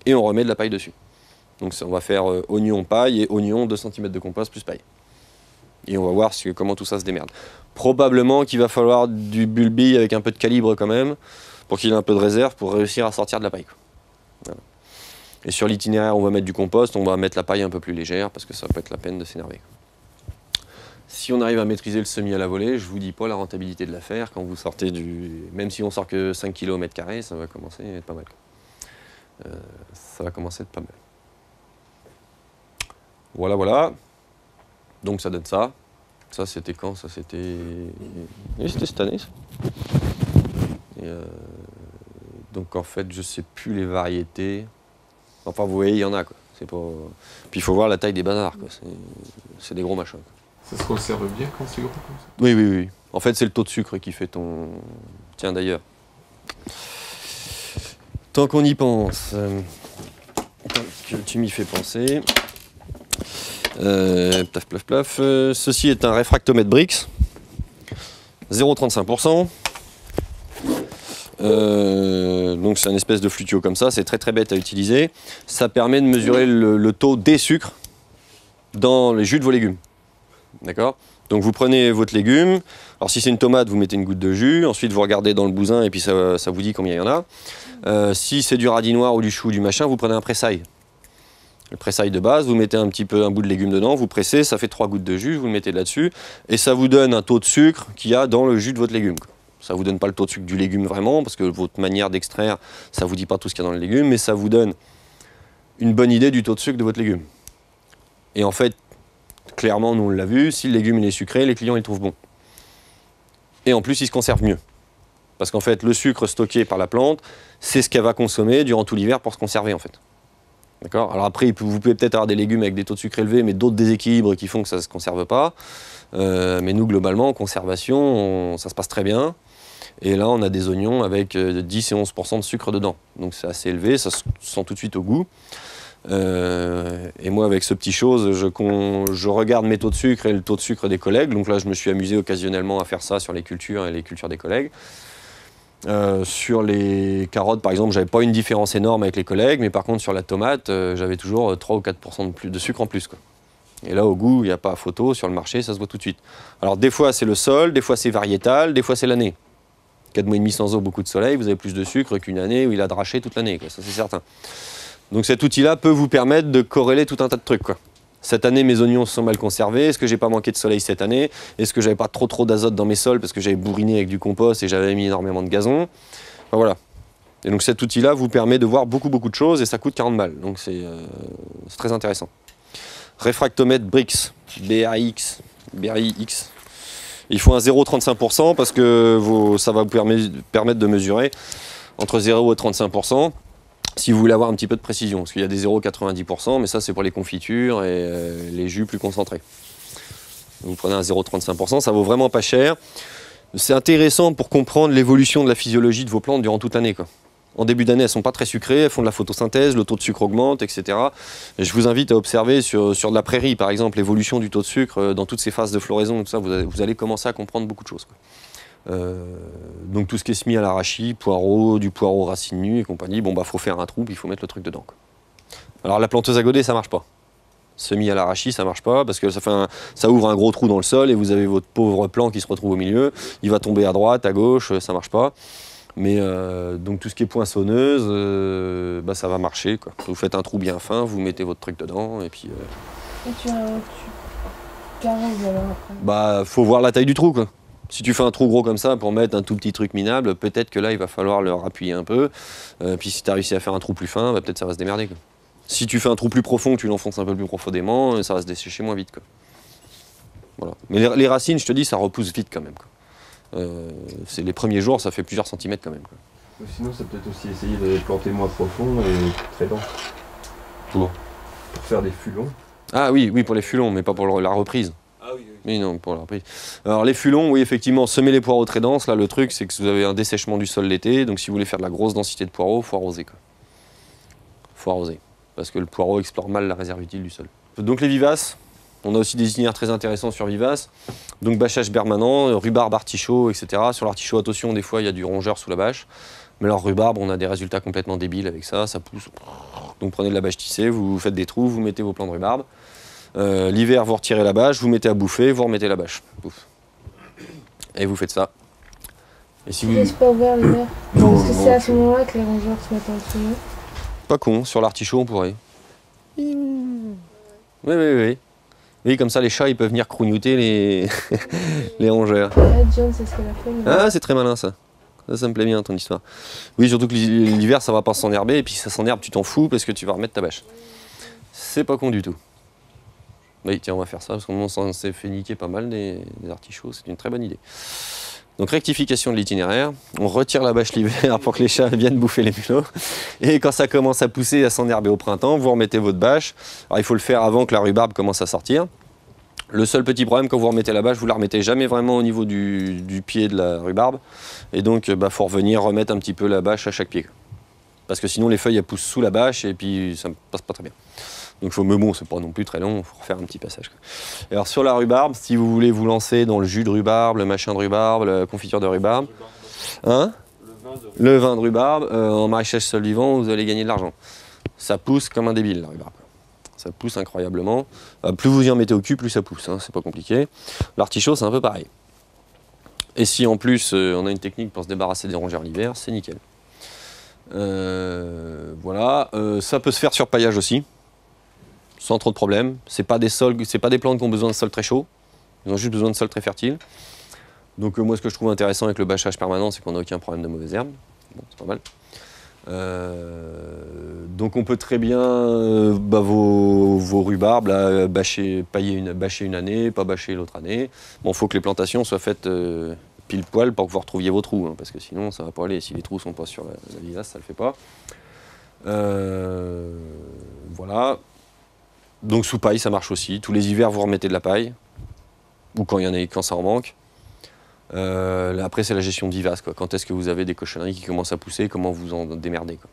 Et on remet de la paille dessus. Donc on va faire euh, oignon, paille et oignon, 2 cm de compost plus paille. Et on va voir comment tout ça se démerde. Probablement qu'il va falloir du bulbi avec un peu de calibre quand même, pour qu'il ait un peu de réserve pour réussir à sortir de la paille. Et sur l'itinéraire, on va mettre du compost, on va mettre la paille un peu plus légère parce que ça peut être la peine de s'énerver. Si on arrive à maîtriser le semi à la volée, je vous dis pas la rentabilité de l'affaire quand vous sortez du. Même si on sort que 5 kg au mètre carré, ça va commencer à être pas mal. Euh, ça va commencer à être pas mal. Voilà, voilà. Donc ça donne ça. Ça c'était quand? Ça c'était. Oui, c'était cette année. ça. Euh, Donc en fait, je sais plus les variétés. Enfin, vous voyez, il y en a quoi. Pas. Puis il faut voir la taille des bazars quoi. C'est- des gros machins. Ça se conserve bien quand c'est gros comme ça? Oui, oui, oui. En fait, c'est le taux de sucre qui fait ton. Tiens, d'ailleurs. Tant qu'on y pense, euh, que tu m'y fais penser. Euh, plaf, plaf, plaf. euh, ceci est un réfractomètre Brix. 0,35%. Euh, donc c'est une espèce de flutio comme ça, c'est très très bête à utiliser. Ça permet de mesurer le taux des sucres dans les jus de vos légumes. D'accord? Donc vous prenez votre légume. Alors si c'est une tomate, vous mettez une goutte de jus. Ensuite vous regardez dans le bousin et puis ça, vous dit combien il y en a. Euh, si c'est du radis noir ou du chou ou du machin, vous prenez un pressail. Le pressail de base, vous mettez un petit peu un bout de légume dedans, vous pressez, ça fait trois gouttes de jus, vous le mettez là-dessus et ça vous donne un taux de sucre qu'il y a dans le jus de votre légume. Ça vous donne pas le taux de sucre du légume vraiment parce que votre manière d'extraire, ça vous dit pas tout ce qu'il y a dans le légume, mais ça vous donne une bonne idée du taux de sucre de votre légume. Et en fait, clairement, nous on l'a vu, si le légume il est sucré, les clients ils le trouvent bon. Et en plus, il se conserve mieux. Parce qu'en fait, le sucre stocké par la plante, c'est ce qu'elle va consommer durant tout l'hiver pour se conserver en fait. D'accord? Alors après, vous pouvez peut-être avoir des légumes avec des taux de sucre élevés, mais d'autres déséquilibres qui font que ça ne se conserve pas. Euh, mais nous, globalement, en conservation, on- ça se passe très bien. Et là, on a des oignons avec euh, 10 et 11% de sucre dedans. Donc c'est assez élevé, ça se sent tout de suite au goût. Euh, et moi, avec ce petit chose, je, regarde mes taux de sucre et le taux de sucre des collègues. Donc là, je me suis amusé occasionnellement à faire ça sur les cultures et les cultures des collègues. Euh, sur les carottes, par exemple, j'avais pas une différence énorme avec les collègues, mais par contre, sur la tomate, euh, j'avais toujours euh, 3 ou 4 de, plus, de sucre en plus. Et là, au goût, il n'y a pas photo. Sur le marché, ça se voit tout de suite. Alors, des fois, c'est le sol, des fois, c'est variétal, des fois, c'est l'année. 4 mois et demi sans eau, beaucoup de soleil, vous avez plus de sucre qu'une année où il a draché toute l'année, ça c'est certain. Donc cet outil-là peut vous permettre de corréler tout un tas de trucs. Quoi. Cette année, mes oignons sont mal conservés. Est-ce que j'ai pas manqué de soleil cette année? Est-ce que j'avais pas trop trop d'azote dans mes sols parce que j'avais bourriné avec du compost et j'avais mis énormément de gazon? Voilà. Et donc cet outil-là vous permet de voir beaucoup beaucoup de choses et ça coûte 40 balles. Donc c'est euh, c'est très intéressant. Réfractomètre Brix, BRIX, BRIX. Il faut un 0,35% parce que ça va vous permet- permettre de mesurer entre 0 et 35% si vous voulez avoir un petit peu de précision. Parce qu'il y a des 0,90%, mais ça c'est pour les confitures et euh, les jus plus concentrés. Vous prenez un 0,35%, ça vaut vraiment pas cher. C'est intéressant pour comprendre l'évolution de la physiologie de vos plantes durant toute l'année. En début d'année, elles sont pas très sucrées, elles font de la photosynthèse, le taux de sucre augmente, etc. Et je vous invite à observer sur, sur de la prairie, par exemple, l'évolution du taux de sucre euh, dans toutes ces phases de floraison, ça, vous allez, commencer à comprendre beaucoup de choses. Euh, donc tout ce qui est semis à l'arachis, poireau, du poireau racine nue et compagnie, bon bah faut faire un trou, puis il faut mettre le truc dedans. quoi. Alors la planteuse à godet, ça marche pas. Semis à l'arachis, ça marche pas parce que ça, fait un- ça ouvre un gros trou dans le sol et vous avez votre pauvre plant qui se retrouve au milieu. Il va tomber à droite, à gauche, ça marche pas. Mais euh, donc tout ce qui est poinçonneuse, euh, bah, ça va marcher. Quoi. Vous faites un trou bien fin, vous mettez votre truc dedans et puis euh, Et tu, tu alors après? bah faut voir la taille du trou quoi. Si tu fais un trou gros comme ça pour mettre un tout petit truc minable, peut-être que là il va falloir le rappuyer un peu. Euh, puis si tu as réussi à faire un trou plus fin, bah, peut-être ça va se démerder. Quoi. Si tu fais un trou plus profond, tu l'enfonces un peu plus profondément, euh, ça va se dessécher moins vite. Quoi. Voilà. Mais les, les racines, je te dis, ça repousse vite quand même. Quoi. Euh, c'est les premiers jours, ça fait plusieurs centimètres quand même. Quoi. Sinon, c'est peut-être aussi essayer de les planter moins profond et très dense. Pour Pour faire des fulons. Ah oui, oui pour les fulons, mais pas pour la reprise. Ah oui, non, pour la reprise. Alors, les fulons, oui, effectivement, semer les poireaux très denses. Là, le truc, c'est que vous avez un dessèchement du sol l'été. Donc, si vous voulez faire de la grosse densité de poireaux, faut arroser. Quoi. faut arroser. Parce que le poireau explore mal la réserve utile du sol. Donc, les vivaces. On a aussi des itinéraires très intéressants sur vivaces. Donc, bâchage permanent, euh, rhubarbe, artichaut, etc. Sur l'artichaut, attention, des fois, il y a du rongeur sous la bâche. Mais alors, rhubarbe, on a des résultats complètement débiles avec ça. Ça pousse. Donc, prenez de la bâche tissée, vous faites des trous, vous mettez vos plants de rhubarbe. Euh, L'hiver, vous retirez la bâche, vous mettez à bouffer, vous remettez la bâche. Et vous faites ça. Et si vous... laisses pas ouvert l'hiver. Parce que c'est à ce moment-là que les rongeurs se mettent en dessous. Pas con, sur l'artichaut, on pourrait. Oui, oui, oui. Oui, comme ça, les chats, ils peuvent venir crougnoter les, les rongeurs. Ah, John, c'est ce qu'elle a fait. mais- Ah, c'est très malin, ça. Ça, ça me plaît bien, ton histoire. Oui, surtout que l'hiver, ça va pas s'enherber, et puis si ça s'enherbe, tu t'en fous, parce que tu vas remettre ta bâche. C'est pas con du tout. Tiens, on va faire ça, parce qu'on s'est fait niquer pas mal des, artichauts, c'est une très bonne idée. Donc rectification de l'itinéraire, on retire la bâche l'hiver pour que les chats viennent bouffer les mulots. Et quand ça commence à pousser, à s'enherber au printemps, vous remettez votre bâche. Alors il faut le faire avant que la rhubarbe commence à sortir. Le seul petit problème, quand vous remettez la bâche, vous la remettez jamais vraiment au niveau du, pied de la rhubarbe. Et donc, il bah, faut revenir remettre un petit peu la bâche à chaque pied. Parce que sinon, les feuilles poussent sous la bâche et puis ça ne passe pas très bien. Donc, faut, mais bon, c'est pas non plus très long, il faut refaire un petit passage. alors, sur la rhubarbe, si vous voulez vous lancer dans le jus de rhubarbe, le machin de rhubarbe, la confiture de rhubarbe, hein? Le vin de rhubarbe, euh, en maraîchage sol vivant, vous allez gagner de l'argent. Ça pousse comme un débile, la rhubarbe. Ça pousse incroyablement. Euh, plus vous y en mettez au cul, plus ça pousse, hein, c'est pas compliqué. L'artichaut, c'est un peu pareil. Et si en plus euh, on a une technique pour se débarrasser des rongères l'hiver, c'est nickel. Voilà, ça peut se faire sur paillage aussi, sans trop de problème. C'est pas des sols, pas des plantes qui ont besoin de sol très chaud. Ils ont juste besoin de sol très fertile. Donc euh, moi, ce que je trouve intéressant avec le bâchage permanent, c'est qu'on n'a aucun problème de mauvaise herbe. Bon, c'est pas mal. Euh, donc on peut très bien euh, bah, vos, vos rhubarbes là, bâcher, pailler une, bâcher une année, pas bâcher l'autre année. Bon, il faut que les plantations soient faites pile poil pour que vous retrouviez vos trous, hein, parce que sinon ça va pas aller. Si les trous sont pas sur la, la vivace, ça le fait pas. Voilà. Donc sous paille, ça marche aussi. Tous les hivers, vous remettez de la paille, ou quand y en a, quand ça en manque. Euh, après, c'est la gestion vivace. Quoi. Quand est-ce que vous avez des cochonneries qui commencent à pousser, comment vous en démerdez. Quoi?